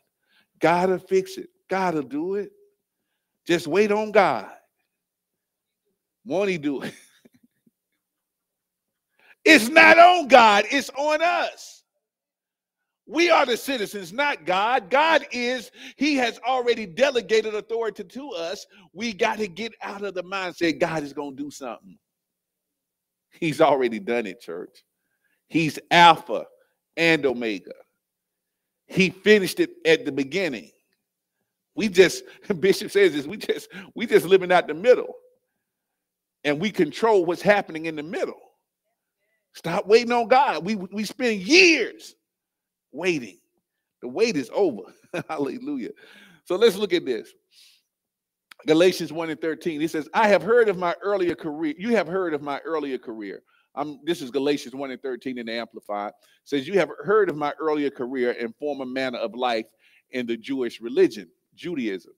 God will fix it. God will do it. Just wait on God. Won't he do it? It's not on God, it's on us. We are the citizens, not God. God is, He has already delegated authority to us. We got to get out of the mindset God is going to do something. He's already done it, church. He's Alpha and Omega. He finished it at the beginning. We just, Bishop says this, we just, we just living out the middle. And we control what's happening in the middle. Stop waiting on God. We we spend years waiting. The wait is over. Hallelujah. So let's look at this. Galatians 1 and 13. He says, I have heard of my earlier career. You have heard of my earlier career. I'm, this is Galatians 1 and 13 in the Amplified. says, You have heard of my earlier career and former manner of life in the Jewish religion, Judaism.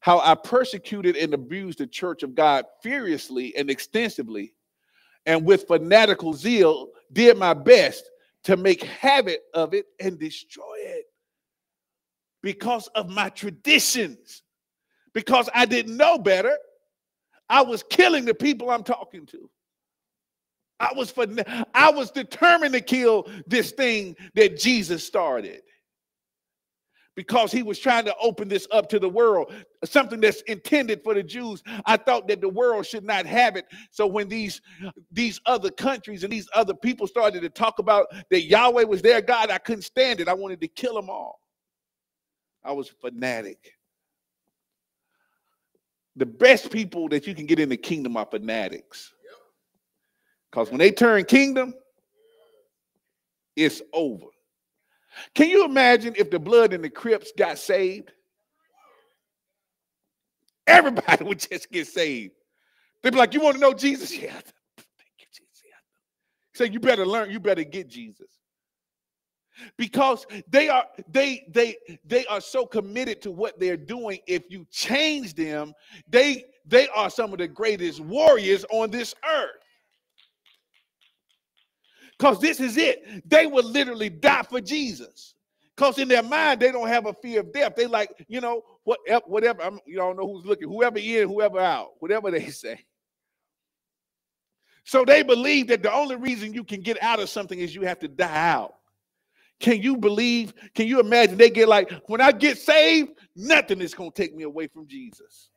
How I persecuted and abused the church of God furiously and extensively and with fanatical zeal did my best to make havoc of it and destroy it because of my traditions, because I didn't know better. I was killing the people I'm talking to. I was for, I was determined to kill this thing that Jesus started because he was trying to open this up to the world, something that's intended for the Jews. I thought that the world should not have it. So when these these other countries and these other people started to talk about that Yahweh was their God, I couldn't stand it. I wanted to kill them all. I was fanatic. The best people that you can get in the kingdom are fanatics. Because when they turn kingdom, it's over. Can you imagine if the blood in the Crips got saved? Everybody would just get saved. They'd be like, You want to know Jesus? Yeah. Thank you, Jesus. So you better learn, you better get Jesus. Because they are they they they are so committed to what they're doing. If you change them, they they are some of the greatest warriors on this earth. Because this is it. They will literally die for Jesus. Because in their mind, they don't have a fear of death. They like, you know, whatever, eh, whatever. I'm, you don't know who's looking, whoever in, whoever out, whatever they say. So they believe that the only reason you can get out of something is you have to die out. Can you believe? Can you imagine? They get like, when I get saved, nothing is going to take me away from Jesus.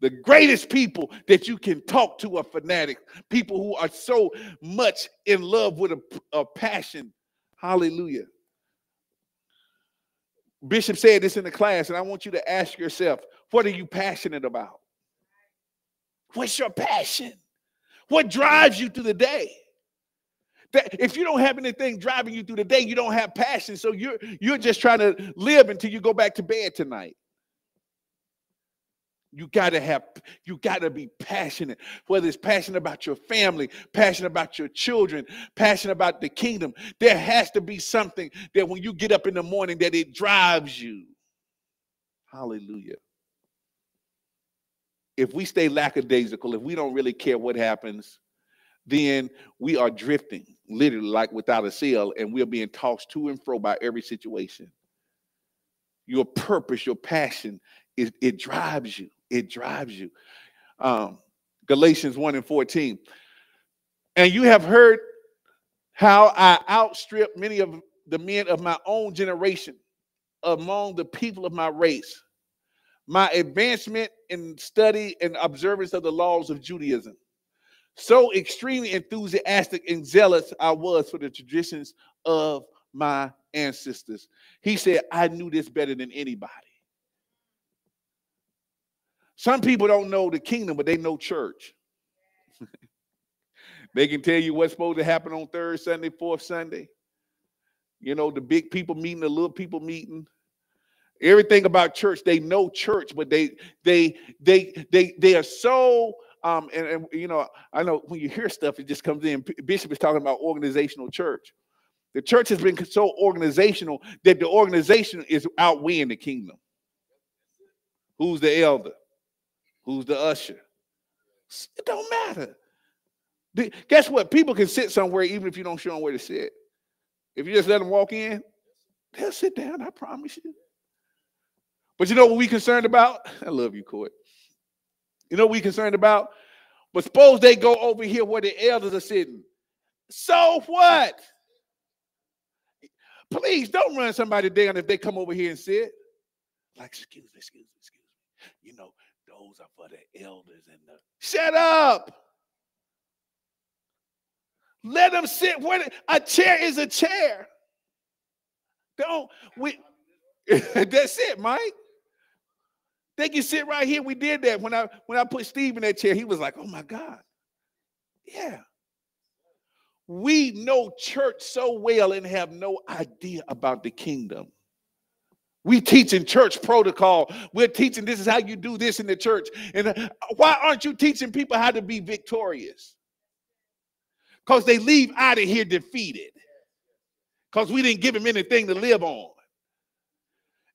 The greatest people that you can talk to are fanatics, people who are so much in love with a, a passion. Hallelujah. Bishop said this in the class, and I want you to ask yourself, what are you passionate about? What's your passion? What drives you through the day? That if you don't have anything driving you through the day, you don't have passion. So you're you're just trying to live until you go back to bed tonight. You got to have, you got to be passionate, whether it's passionate about your family, passionate about your children, passionate about the kingdom. There has to be something that when you get up in the morning that it drives you. Hallelujah. If we stay lackadaisical, if we don't really care what happens, then we are drifting, literally like without a sail, and we're being tossed to and fro by every situation. Your purpose, your passion, it, it drives you it drives you. Um, Galatians 1 and 14. And you have heard how I outstripped many of the men of my own generation among the people of my race. My advancement in study and observance of the laws of Judaism. So extremely enthusiastic and zealous I was for the traditions of my ancestors. He said, I knew this better than anybody. Some people don't know the kingdom, but they know church. they can tell you what's supposed to happen on third Sunday, fourth Sunday. You know, the big people meeting, the little people meeting. Everything about church, they know church, but they they they they they are so um and, and you know, I know when you hear stuff, it just comes in. Bishop is talking about organizational church. The church has been so organizational that the organization is outweighing the kingdom. Who's the elder? Who's the usher? It don't matter. Guess what? People can sit somewhere even if you don't show them where to sit. If you just let them walk in, they'll sit down. I promise you. But you know what we concerned about? I love you, Court. You know what we concerned about? But suppose they go over here where the elders are sitting. So what? Please don't run somebody down if they come over here and sit. Like, excuse me, excuse me, excuse me. You know, those are for the elders and the shut up. Let them sit where a chair is a chair. Don't we that's it, Mike. They can sit right here. We did that when I when I put Steve in that chair. He was like, "Oh my God, yeah." We know church so well and have no idea about the kingdom. We teaching church protocol. We're teaching this is how you do this in the church. And uh, why aren't you teaching people how to be victorious? Because they leave out of here defeated. Because we didn't give them anything to live on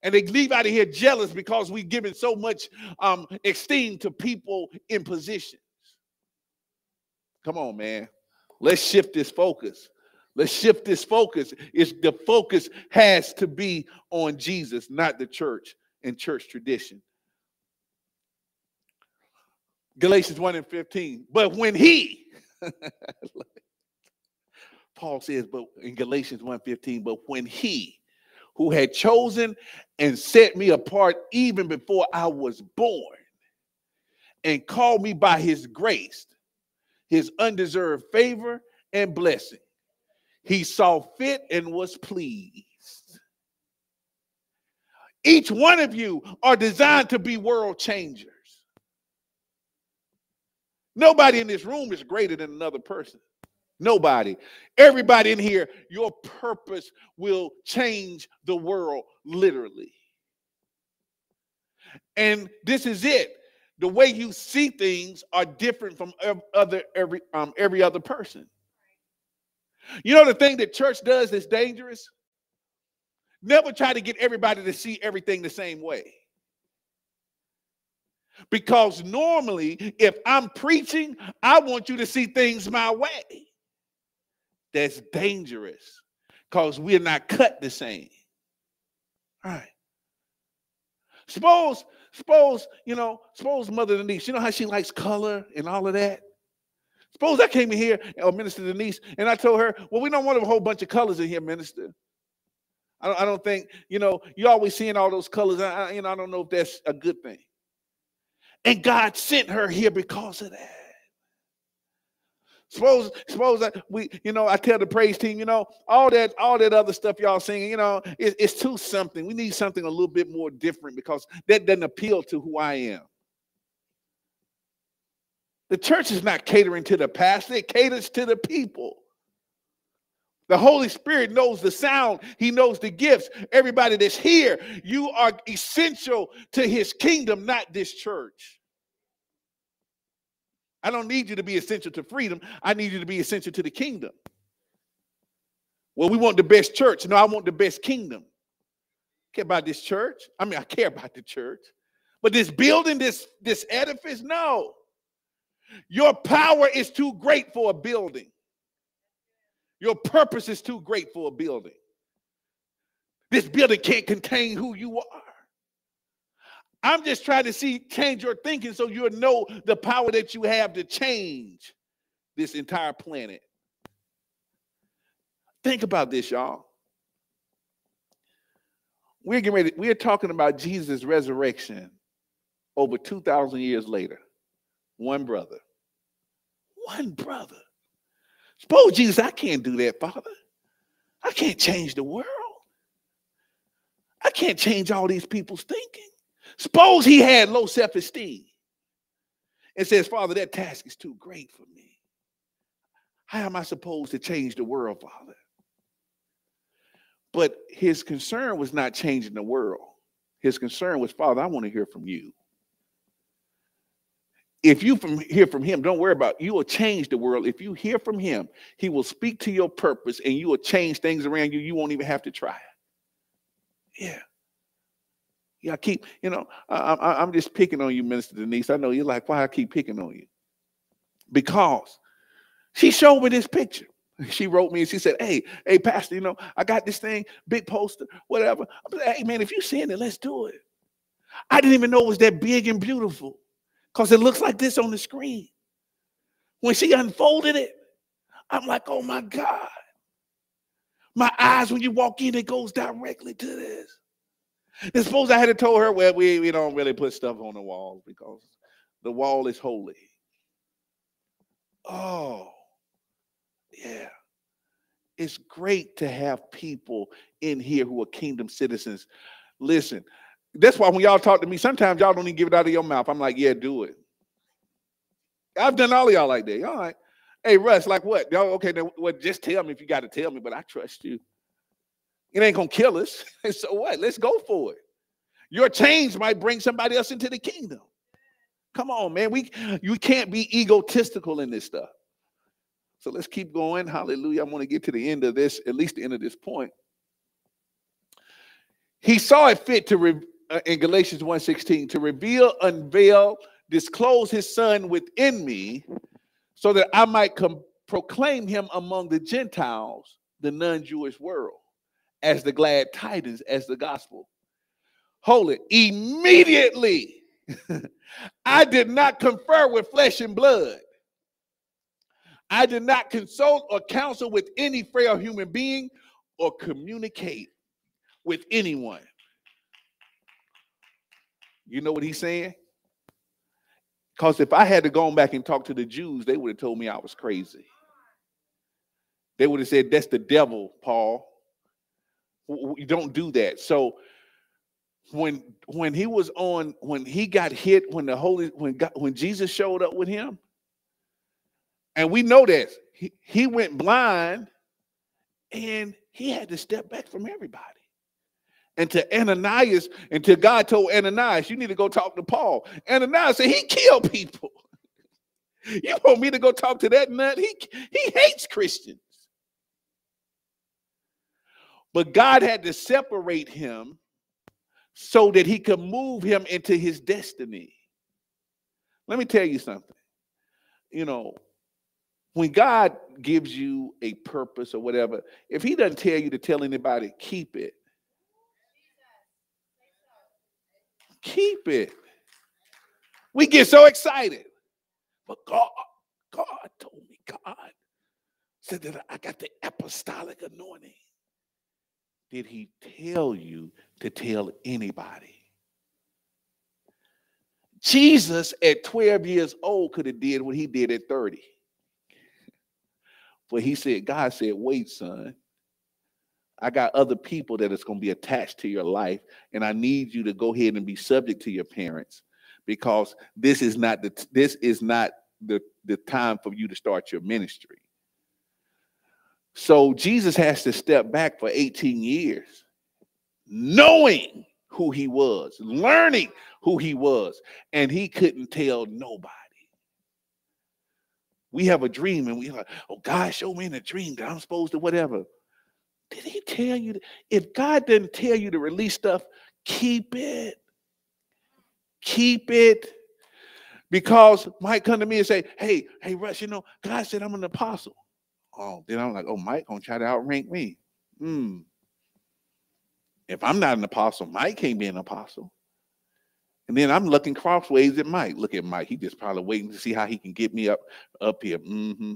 and they leave out of here jealous because we've given so much um, esteem to people in positions. Come on, man. Let's shift this focus. Let's shift this focus. It's the focus has to be on Jesus, not the church and church tradition. Galatians 1 and 15. But when he, Paul says, but in Galatians 1 15, but when he, who had chosen and set me apart even before I was born and called me by his grace, his undeserved favor and blessing. He saw fit and was pleased. Each one of you are designed to be world changers. Nobody in this room is greater than another person. Nobody. Everybody in here, your purpose will change the world literally. And this is it. The way you see things are different from other every um every other person. You know the thing that church does is dangerous. Never try to get everybody to see everything the same way. Because normally, if I'm preaching, I want you to see things my way that's dangerous because we're not cut the same. All right. Suppose, suppose, you know, suppose Mother Denise, you know how she likes color and all of that? Suppose I came in here, or Minister Denise, and I told her, well, we don't want a whole bunch of colors in here, Minister. I don't, I don't think, you know, you're always seeing all those colors. I, you know, I don't know if that's a good thing. And God sent her here because of that. Suppose, suppose that we, you know, I tell the praise team, you know, all that, all that other stuff y'all singing, you know, it, it's too something. We need something a little bit more different because that doesn't appeal to who I am. The church is not catering to the pastor, it caters to the people. The Holy Spirit knows the sound, He knows the gifts. Everybody that's here, you are essential to His kingdom, not this church. I don't need you to be essential to freedom. I need you to be essential to the kingdom. Well, we want the best church. No, I want the best kingdom. I care about this church. I mean, I care about the church. But this building, this, this edifice, no. Your power is too great for a building. Your purpose is too great for a building. This building can't contain who you are. I'm just trying to see change your thinking so you'll know the power that you have to change this entire planet. Think about this, y'all. We're getting ready, we're talking about Jesus' resurrection over 2,000 years later. One brother. One brother. Suppose Jesus, I can't do that, Father. I can't change the world. I can't change all these people's thinking. Suppose he had low self esteem and says, Father, that task is too great for me. How am I supposed to change the world, Father? But his concern was not changing the world. His concern was, Father, I want to hear from you. If you from hear from him, don't worry about it. you will change the world. If you hear from him, he will speak to your purpose and you will change things around you. You won't even have to try Yeah. Yeah, I keep, you know, I, am I'm just picking on you, Minister Denise. I know you're like, why I keep picking on you? Because she showed me this picture. She wrote me and she said, Hey, hey, Pastor, you know, I got this thing, big poster, whatever. I'm like, hey man, if you're it, let's do it. I didn't even know it was that big and beautiful. Because it looks like this on the screen. When she unfolded it, I'm like, oh my God. My eyes, when you walk in, it goes directly to this. And suppose I had to told her, well, we, we don't really put stuff on the walls because the wall is holy. Oh, yeah. It's great to have people in here who are kingdom citizens. Listen, that's why when y'all talk to me, sometimes y'all don't even give it out of your mouth. I'm like, yeah, do it. I've done all of y'all like that. All right. Hey, Russ, like what? Y'all okay, then well, just tell me if you got to tell me, but I trust you. It ain't gonna kill us. so what? Let's go for it. Your change might bring somebody else into the kingdom. Come on, man. We you can't be egotistical in this stuff. So let's keep going. Hallelujah. I want to get to the end of this, at least the end of this point. He saw it fit to re, uh, in Galatians 1:16 to reveal, unveil, disclose his son within me so that I might proclaim him among the Gentiles, the non-Jewish world, as the glad tidings, as the gospel. Hold it. Immediately, I did not confer with flesh and blood I did not consult or counsel with any frail human being or communicate with anyone. You know what he's saying? Because if I had to go back and talk to the Jews, they would have told me I was crazy. They would have said, That's the devil, Paul. You don't do that. So when when he was on when he got hit when the holy when God, when Jesus showed up with him and we know this. He, he went blind and he had to step back from everybody. And to Ananias, until God told Ananias, you need to go talk to Paul. Ananias said, he killed people. you want me to go talk to that nut? He, he hates Christians. But God had to separate him so that he could move him into his destiny. Let me tell you something. You know, when God gives you a purpose or whatever, if He doesn't tell you to tell anybody, keep it. Keep it. We get so excited. But God, God told me, God said that I got the apostolic anointing. Did He tell you to tell anybody? Jesus at 12 years old could have did what he did at 30. But he said, God said, wait, son. I got other people that is going to be attached to your life, and I need you to go ahead and be subject to your parents because this is not the this is not the, the time for you to start your ministry. So Jesus has to step back for 18 years, knowing who he was, learning who he was, and he couldn't tell nobody we have a dream and we like, oh, God show me in a dream that I'm supposed to whatever. Did he tell you? if God didn't tell you to release stuff, keep it. Keep it. Because Mike come to me and say, hey, hey, Russ, you know, God said I'm an apostle. Oh, then I'm like, oh, Mike gonna try to outrank me. Hmm. If I'm not an apostle, Mike can't be an apostle. And then I'm looking crossways at Mike. Look at Mike. He just probably waiting to see how he can get me up up here. Mm-hmm.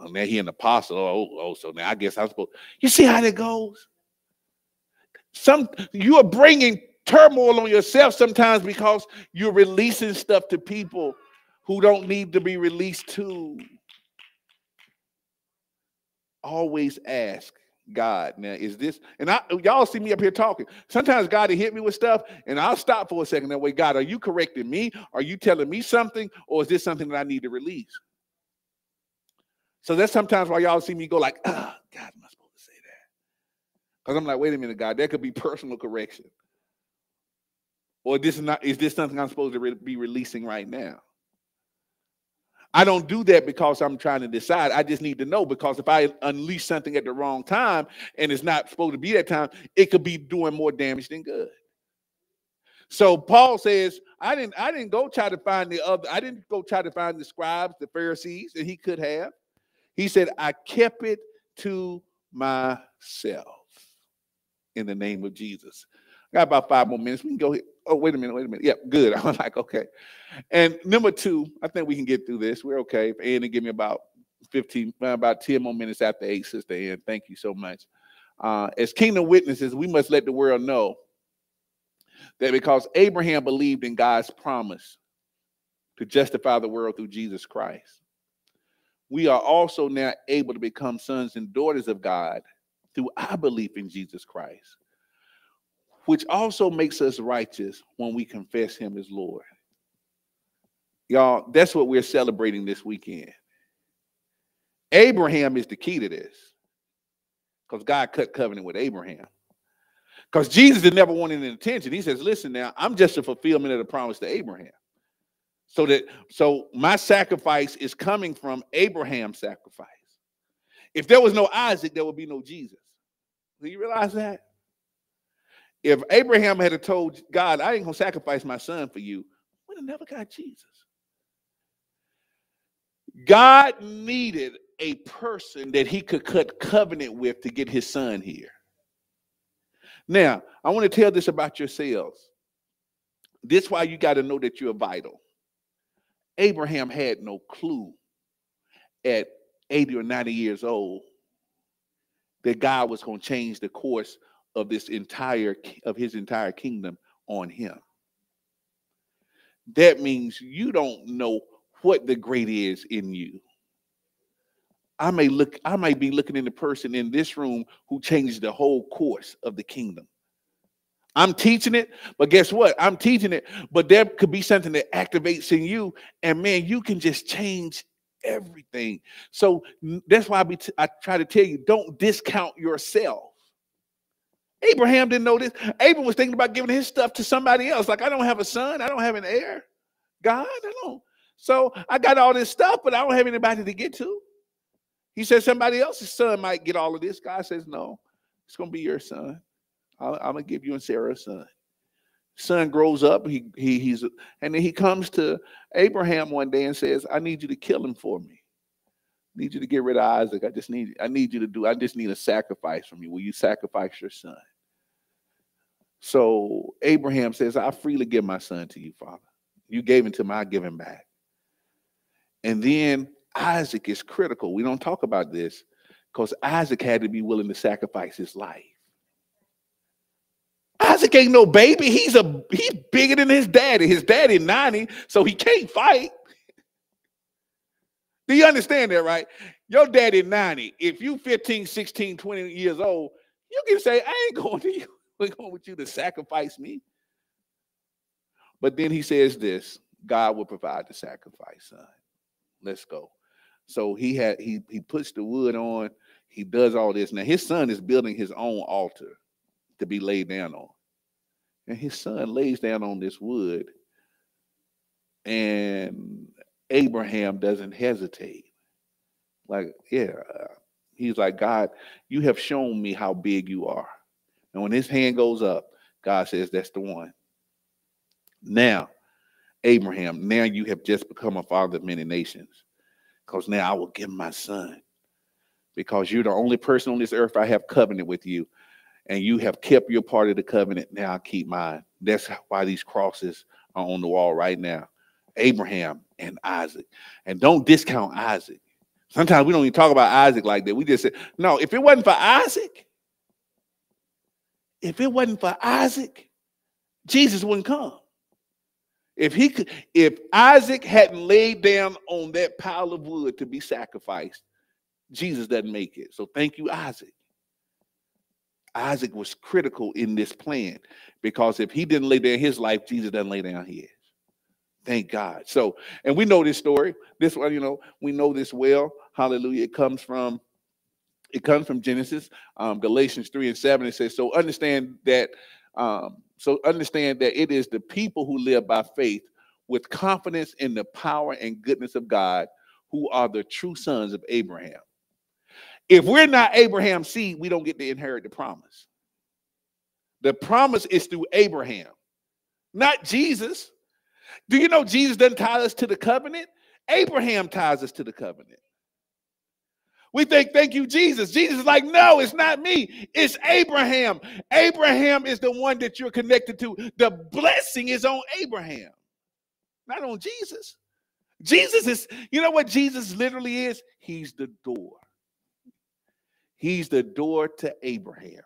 Oh, now he an apostle. Oh, oh, oh, so now I guess I'm supposed. You see how that goes? Some you are bringing turmoil on yourself sometimes because you're releasing stuff to people who don't need to be released to. Always ask God. Now, is this, and I y'all see me up here talking. Sometimes God will hit me with stuff, and I'll stop for a second. That way, God, are you correcting me? Are you telling me something, or is this something that I need to release? So that's sometimes why y'all see me go like, oh, God, am I supposed to say that? Because I'm like, wait a minute, God, that could be personal correction. Or this is not, is this something I'm supposed to re- be releasing right now? I don't do that because I'm trying to decide. I just need to know because if I unleash something at the wrong time and it's not supposed to be that time, it could be doing more damage than good. So Paul says, I didn't I didn't go try to find the other, I didn't go try to find the scribes, the Pharisees that he could have. He said, I kept it to myself in the name of Jesus. I got about five more minutes. We can go here. oh, wait a minute, wait a minute. Yep, good. I'm like, okay. And number two, I think we can get through this. We're okay. If Andy give me about 15, uh, about 10 more minutes after eight, Sister Ann. Thank you so much. Uh, as kingdom witnesses, we must let the world know that because Abraham believed in God's promise to justify the world through Jesus Christ, we are also now able to become sons and daughters of God through our belief in Jesus Christ, which also makes us righteous when we confess Him as Lord. Y'all, that's what we're celebrating this weekend. Abraham is the key to this because God cut covenant with Abraham. Because Jesus had never wanted an attention. He says, Listen now, I'm just a fulfillment of the promise to Abraham. So that so my sacrifice is coming from Abraham's sacrifice. If there was no Isaac, there would be no Jesus. Do you realize that? If Abraham had told God, I ain't gonna sacrifice my son for you, we'd have never got Jesus. God needed a person that he could cut covenant with to get his son here. Now, I want to tell this about yourselves. This why you got to know that you're vital. Abraham had no clue at 80 or 90 years old that God was going to change the course of this entire of his entire kingdom on him. That means you don't know what the great is in you. I may look, I might be looking in the person in this room who changed the whole course of the kingdom. I'm teaching it, but guess what? I'm teaching it, but there could be something that activates in you, and man, you can just change everything. So that's why I, be t- I try to tell you don't discount yourself. Abraham didn't know this. Abraham was thinking about giving his stuff to somebody else. Like, I don't have a son, I don't have an heir. God, I don't. So I got all this stuff, but I don't have anybody to get to. He said somebody else's son might get all of this. God says, No, it's going to be your son. I'm going to give you and Sarah a son. Son grows up, he, he he's and then he comes to Abraham one day and says, I need you to kill him for me. I need you to get rid of Isaac. I just need I need you to do, I just need a sacrifice from you. Will you sacrifice your son? So Abraham says, I freely give my son to you, Father. You gave him to me, I give him back. And then Isaac is critical. We don't talk about this because Isaac had to be willing to sacrifice his life. Isaac ain't no baby. He's a he's bigger than his daddy. His daddy 90, so he can't fight. Do you understand that, right? Your daddy 90. If you 15, 16, 20 years old, you can say, I ain't going to you. I'm going with you to sacrifice me. But then he says this God will provide the sacrifice, son. Let's go. So he had he he puts the wood on, he does all this. Now his son is building his own altar to be laid down on. And his son lays down on this wood, and Abraham doesn't hesitate. Like, yeah, he's like, God, you have shown me how big you are. And when his hand goes up, God says, That's the one. Now, Abraham, now you have just become a father of many nations because now I will give my son. Because you're the only person on this earth I have covenant with you, and you have kept your part of the covenant. Now I keep mine. That's why these crosses are on the wall right now. Abraham and Isaac. And don't discount Isaac. Sometimes we don't even talk about Isaac like that. We just say, no, if it wasn't for Isaac, if it wasn't for Isaac, Jesus wouldn't come. If he could, if Isaac hadn't laid down on that pile of wood to be sacrificed, Jesus doesn't make it. So thank you, Isaac. Isaac was critical in this plan because if he didn't lay down his life, Jesus doesn't lay down his. Thank God. So, and we know this story. This one, you know, we know this well. Hallelujah. It comes from it comes from Genesis, um, Galatians 3 and 7. It says, So understand that um, so understand that it is the people who live by faith with confidence in the power and goodness of God who are the true sons of Abraham. If we're not Abraham's seed, we don't get to inherit the promise. The promise is through Abraham, not Jesus. Do you know Jesus doesn't tie us to the covenant? Abraham ties us to the covenant. We think, thank you, Jesus. Jesus is like, no, it's not me. It's Abraham. Abraham is the one that you're connected to. The blessing is on Abraham, not on Jesus. Jesus is, you know what Jesus literally is? He's the door. He's the door to Abraham.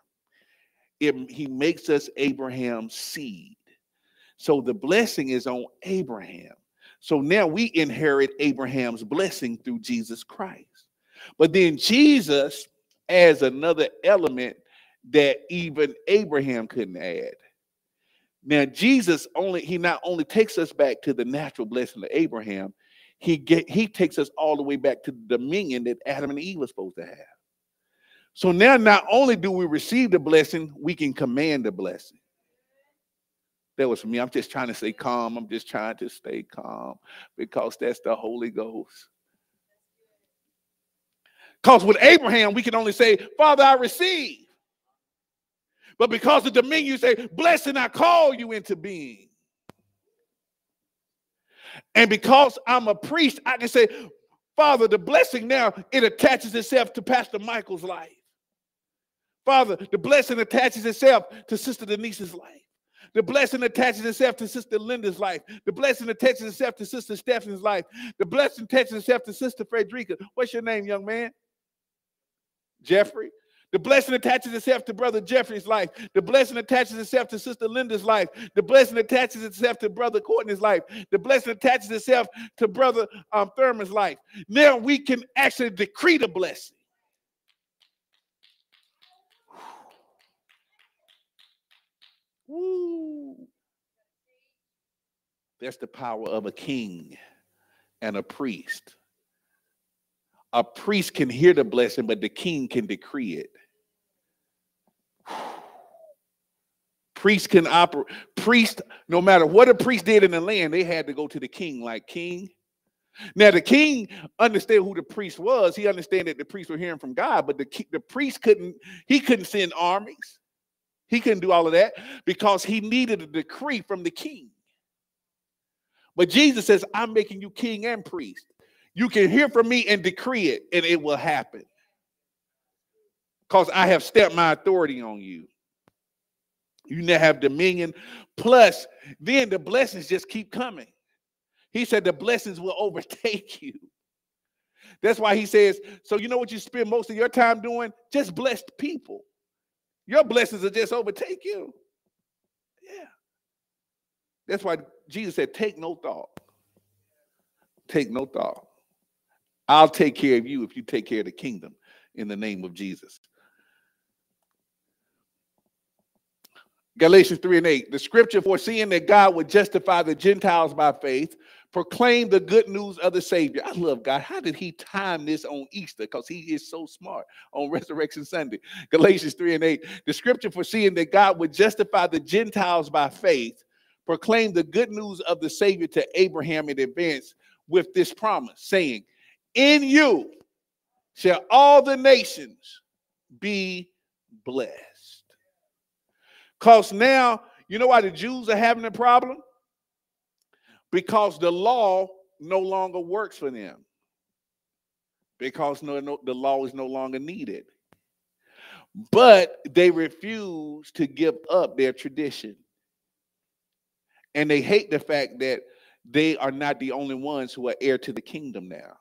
It, he makes us Abraham's seed. So the blessing is on Abraham. So now we inherit Abraham's blessing through Jesus Christ. But then Jesus adds another element that even Abraham couldn't add. Now Jesus only he not only takes us back to the natural blessing of Abraham, he get he takes us all the way back to the dominion that Adam and Eve were supposed to have. So now not only do we receive the blessing, we can command the blessing. That was me. I'm just trying to stay calm. I'm just trying to stay calm because that's the Holy Ghost. Because with Abraham, we can only say, Father, I receive. But because of dominion, you say, Blessing, I call you into being. And because I'm a priest, I can say, Father, the blessing now, it attaches itself to Pastor Michael's life. Father, the blessing attaches itself to Sister Denise's life. The blessing attaches itself to Sister Linda's life. The blessing attaches itself to Sister Stephanie's life. The blessing attaches itself to Sister Frederica. What's your name, young man? Jeffrey. The blessing attaches itself to Brother Jeffrey's life. The blessing attaches itself to Sister Linda's life. The blessing attaches itself to Brother Courtney's life. The blessing attaches itself to Brother um, Thurman's life. Now we can actually decree the blessing. Woo. That's the power of a king and a priest. A priest can hear the blessing, but the king can decree it. Priest can operate. Priest, no matter what a priest did in the land, they had to go to the king, like king. Now the king understood who the priest was. He understood that the priests were hearing from God, but the the priest couldn't. He couldn't send armies. He couldn't do all of that because he needed a decree from the king. But Jesus says, "I'm making you king and priest." You can hear from me and decree it, and it will happen. Because I have stepped my authority on you. You now have dominion. Plus, then the blessings just keep coming. He said the blessings will overtake you. That's why he says, so you know what you spend most of your time doing? Just blessed people. Your blessings will just overtake you. Yeah. That's why Jesus said, take no thought. Take no thought. I'll take care of you if you take care of the kingdom in the name of Jesus. Galatians 3 and 8. The scripture foreseeing that God would justify the Gentiles by faith, proclaim the good news of the Savior. I love God. How did he time this on Easter? Because he is so smart on Resurrection Sunday. Galatians 3 and 8. The scripture foreseeing that God would justify the Gentiles by faith, proclaim the good news of the Savior to Abraham in advance with this promise, saying, in you shall all the nations be blessed. Because now, you know why the Jews are having a problem? Because the law no longer works for them. Because no, no, the law is no longer needed. But they refuse to give up their tradition. And they hate the fact that they are not the only ones who are heir to the kingdom now.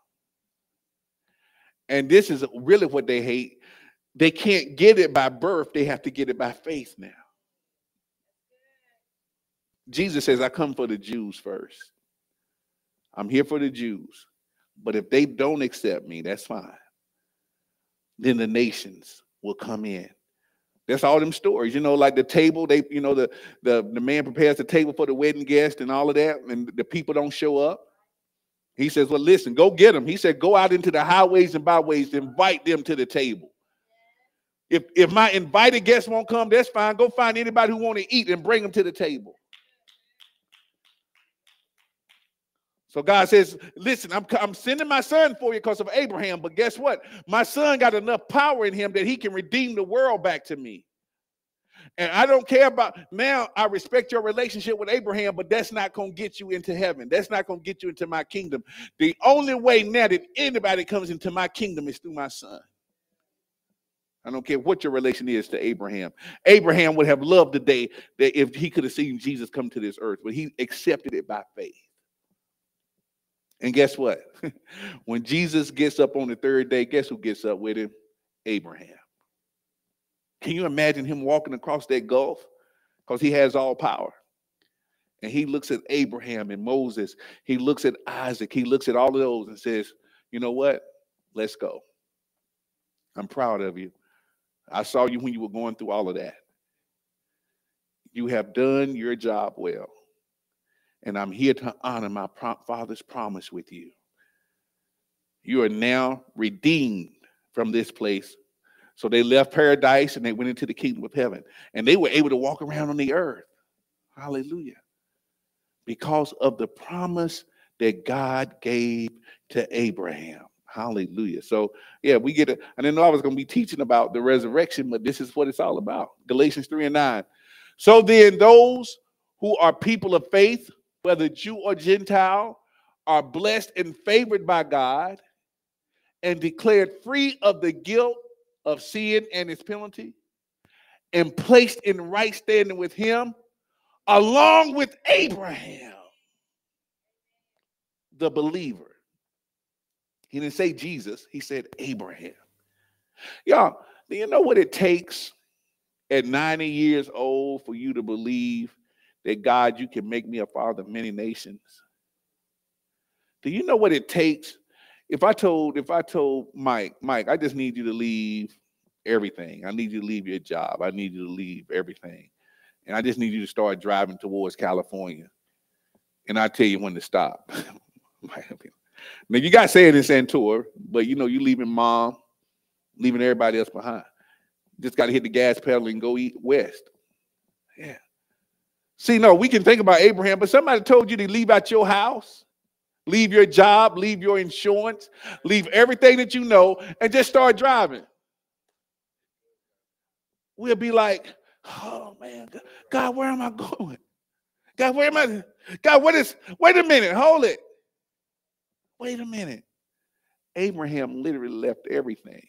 And this is really what they hate. They can't get it by birth, they have to get it by faith now. Jesus says, I come for the Jews first. I'm here for the Jews. But if they don't accept me, that's fine. Then the nations will come in. That's all them stories, you know, like the table, they, you know, the, the, the man prepares the table for the wedding guest and all of that, and the people don't show up. He says, Well, listen, go get them. He said, Go out into the highways and byways, invite them to the table. If, if my invited guests won't come, that's fine. Go find anybody who want to eat and bring them to the table. So God says, Listen, I'm, I'm sending my son for you because of Abraham, but guess what? My son got enough power in him that he can redeem the world back to me. And I don't care about now. I respect your relationship with Abraham, but that's not going to get you into heaven. That's not going to get you into my kingdom. The only way now that anybody comes into my kingdom is through my son. I don't care what your relation is to Abraham. Abraham would have loved the day that if he could have seen Jesus come to this earth, but he accepted it by faith. And guess what? when Jesus gets up on the third day, guess who gets up with him? Abraham. Can you imagine him walking across that gulf? Because he has all power. And he looks at Abraham and Moses. He looks at Isaac. He looks at all of those and says, You know what? Let's go. I'm proud of you. I saw you when you were going through all of that. You have done your job well. And I'm here to honor my father's promise with you. You are now redeemed from this place. So they left paradise and they went into the kingdom of heaven. And they were able to walk around on the earth. Hallelujah. Because of the promise that God gave to Abraham. Hallelujah. So, yeah, we get it. I didn't know I was going to be teaching about the resurrection, but this is what it's all about. Galatians 3 and 9. So then, those who are people of faith, whether Jew or Gentile, are blessed and favored by God and declared free of the guilt of sin and its penalty and placed in right standing with Him, along with Abraham, the believer. He didn't say Jesus, he said Abraham. Y'all, do you know what it takes at 90 years old for you to believe that God, you can make me a father of many nations? Do you know what it takes? If I told, if I told Mike, Mike, I just need you to leave everything. I need you to leave your job. I need you to leave everything. And I just need you to start driving towards California. And I tell you when to stop. Now you got to say it in Santour, but you know you leaving mom, leaving everybody else behind. Just got to hit the gas pedal and go eat west. See, no, we can think about Abraham, but somebody told you to leave out your house, leave your job, leave your insurance, leave everything that you know, and just start driving. We'll be like, oh man, God, where am I going? God, where am I? God, what is, wait a minute, hold it. Wait a minute. Abraham literally left everything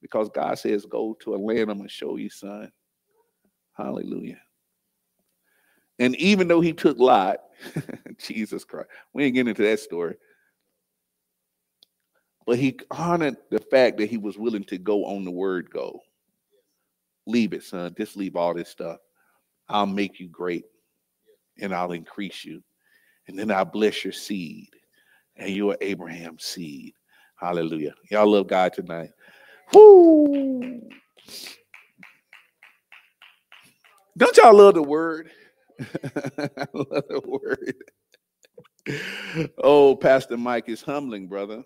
because God says, Go to a land I'm going to show you, son. Hallelujah. And even though he took Lot, Jesus Christ, we ain't getting into that story. But he honored the fact that he was willing to go on the word go. Leave it, son. Just leave all this stuff. I'll make you great and I'll increase you. And then I'll bless your seed and you are Abraham's seed. Hallelujah. Y'all love God tonight. Woo! Don't y'all love the word? Love the word. Oh, Pastor Mike, it's humbling, brother.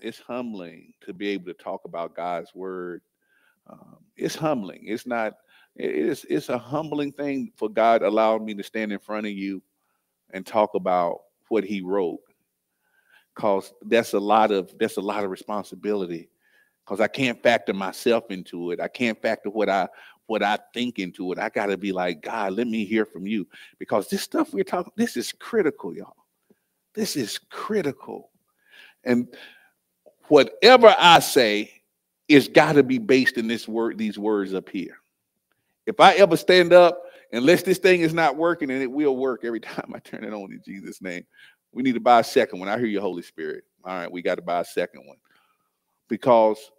It's humbling to be able to talk about God's word. Um, it's humbling. It's not. It's it's a humbling thing for God allowed me to stand in front of you and talk about what He wrote because that's a lot of that's a lot of responsibility because i can't factor myself into it i can't factor what i what i think into it. I got to be like god let me hear from you. Because this stuff we're talking this is critical y'all. This is critical. And whatever i say is got to be based in this word these words up here. If i ever stand up unless this thing is not working and it will work every time i turn it on in jesus name we need to buy a second one. I hear you, Holy Spirit. All right, we got to buy a second one. Because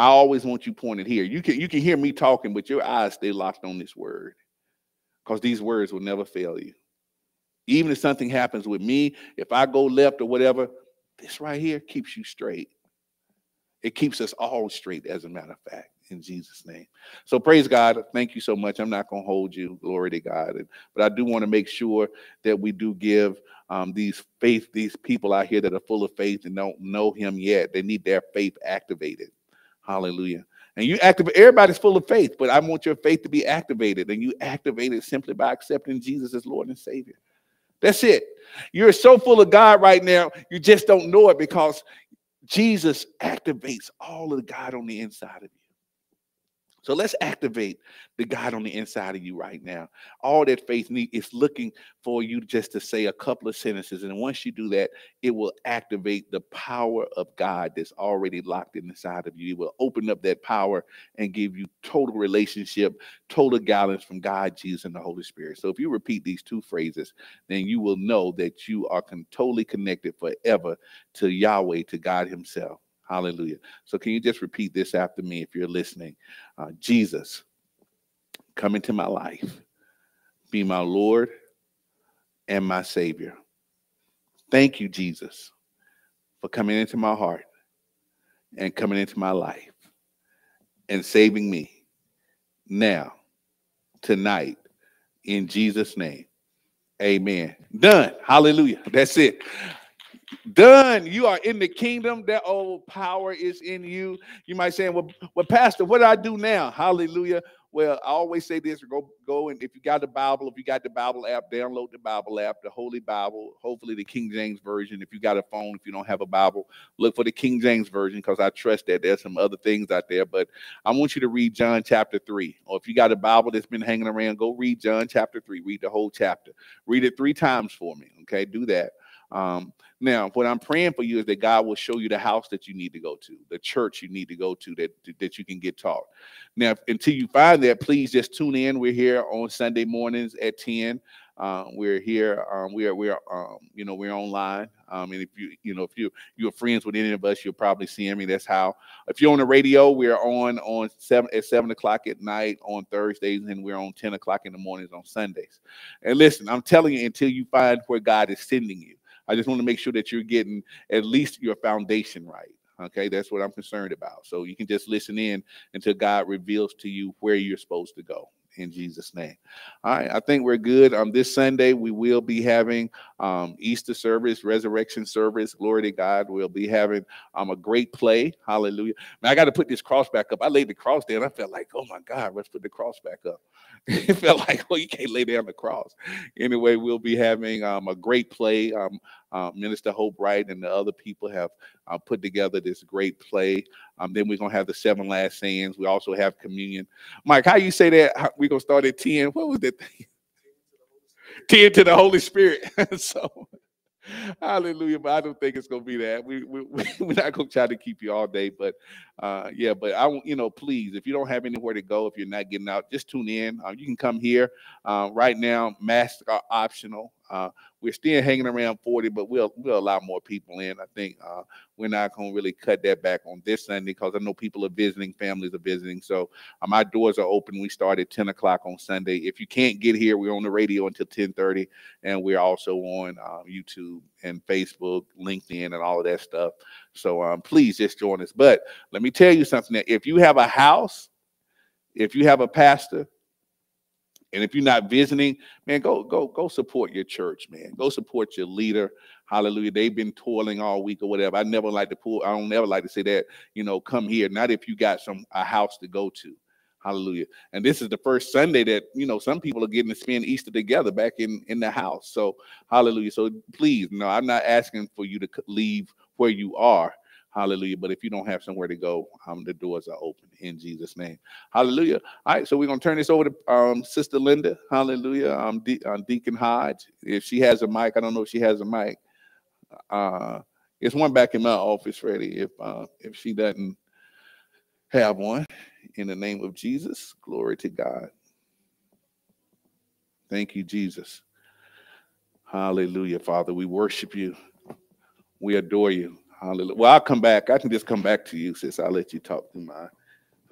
I always want you pointed here. You can you can hear me talking, but your eyes stay locked on this word because these words will never fail you. Even if something happens with me, if I go left or whatever, this right here keeps you straight. It keeps us all straight, as a matter of fact in Jesus' name. So praise God. Thank you so much. I'm not going to hold you. Glory to God. But I do want to make sure that we do give um, these faith, these people out here that are full of faith and don't know Him yet. They need their faith activated. Hallelujah. And you activate, everybody's full of faith, but I want your faith to be activated. And you activate it simply by accepting Jesus as Lord and Savior. That's it. You're so full of God right now, you just don't know it because Jesus activates all of the God on the inside of you. So let's activate the God on the inside of you right now. All that faith needs is looking for you just to say a couple of sentences. And once you do that, it will activate the power of God that's already locked inside of you. It will open up that power and give you total relationship, total guidance from God, Jesus, and the Holy Spirit. So if you repeat these two phrases, then you will know that you are con- totally connected forever to Yahweh, to God Himself. Hallelujah. So, can you just repeat this after me if you're listening? Uh, Jesus, come into my life, be my Lord and my Savior. Thank you, Jesus, for coming into my heart and coming into my life and saving me now, tonight, in Jesus' name. Amen. Done. Hallelujah. That's it. Done. You are in the kingdom. That old power is in you. You might say, well, well, Pastor, what do I do now? Hallelujah. Well, I always say this: go, go, and if you got the Bible, if you got the Bible app, download the Bible app, the Holy Bible. Hopefully, the King James version. If you got a phone, if you don't have a Bible, look for the King James version because I trust that there's some other things out there. But I want you to read John chapter three, or if you got a Bible that's been hanging around, go read John chapter three. Read the whole chapter. Read it three times for me. Okay, do that. Um, now, what I'm praying for you is that God will show you the house that you need to go to, the church you need to go to that, that you can get taught. Now, until you find that, please just tune in. We're here on Sunday mornings at 10. Uh, we're here. Um, we are. We are. Um, you know, we're online. Um, and if you, you know, if you you're friends with any of us, you'll probably see me. That's how. If you're on the radio, we're on on seven at seven o'clock at night on Thursdays, and we're on ten o'clock in the mornings on Sundays. And listen, I'm telling you, until you find where God is sending you, I just want to make sure that you're getting at least your foundation right. Okay, that's what I'm concerned about. So you can just listen in until God reveals to you where you're supposed to go in Jesus' name. All right, I think we're good. Um, this Sunday we will be having um Easter service, resurrection service. Glory to God. We'll be having um a great play. Hallelujah. Man, I got to put this cross back up. I laid the cross down. I felt like, oh my God, let's put the cross back up. it felt like, oh, you can't lay down the cross. Anyway, we'll be having um a great play. Um, uh, Minister Hope Wright and the other people have uh, put together this great play. Um, then we're gonna have the seven last sayings. We also have communion. Mike, how you say that? We're gonna start at 10. What was that? 10 to the Holy Spirit. so hallelujah. But I don't think it's gonna be that. We, we we're not gonna try to keep you all day, but uh yeah, but I you know, please, if you don't have anywhere to go, if you're not getting out, just tune in. Uh, you can come here. Uh, right now, masks are optional. Uh, we're still hanging around 40, but we'll we'll allow more people in. I think uh, we're not going to really cut that back on this Sunday because I know people are visiting, families are visiting. So um, our doors are open. We start at 10 o'clock on Sunday. If you can't get here, we're on the radio until 10:30, and we're also on uh, YouTube and Facebook, LinkedIn, and all of that stuff. So um, please just join us. But let me tell you something: that if you have a house, if you have a pastor, and if you're not visiting, man, go go go support your church, man. Go support your leader. Hallelujah. They've been toiling all week or whatever. I never like to pull. I don't never like to say that. You know, come here. Not if you got some a house to go to. Hallelujah. And this is the first Sunday that you know some people are getting to spend Easter together back in in the house. So hallelujah. So please, no, I'm not asking for you to leave where you are. Hallelujah. But if you don't have somewhere to go, um, the doors are open in Jesus' name. Hallelujah. All right, so we're gonna turn this over to um, Sister Linda. Hallelujah. Um, De- uh, Deacon Hodge. If she has a mic, I don't know if she has a mic. Uh, it's one back in my office ready. If uh, if she doesn't have one, in the name of Jesus, glory to God. Thank you, Jesus. Hallelujah, Father. We worship you. We adore you. Hallelujah. Well, I'll come back. I can just come back to you, sis. I'll let you talk through mine.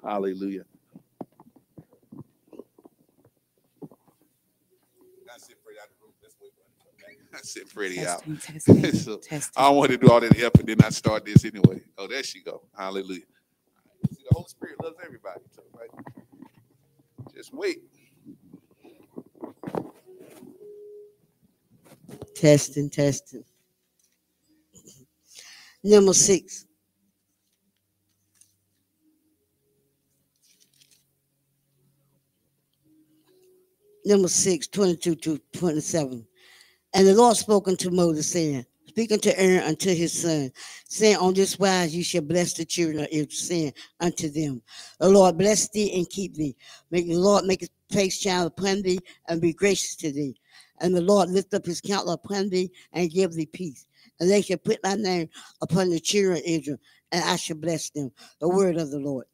Hallelujah. I sent Freddie out. Testing, testing, So, testing. I don't want to do all that effort, and then I start this anyway. Oh, there she go. Hallelujah. See, the Holy Spirit loves everybody. So, right? Just wait. Testing, testing. Number six. Number six, 22 to 27. And the Lord spoke unto Moses, saying, speaking to Aaron unto his son, saying, On this wise you shall bless the children of Israel, saying unto them, The Lord bless thee and keep thee. Make the Lord make his face shine upon thee and be gracious to thee. And the Lord lift up his countenance upon thee and give thee peace. And they shall put my name upon the children of Israel, and I shall bless them. The word of the Lord.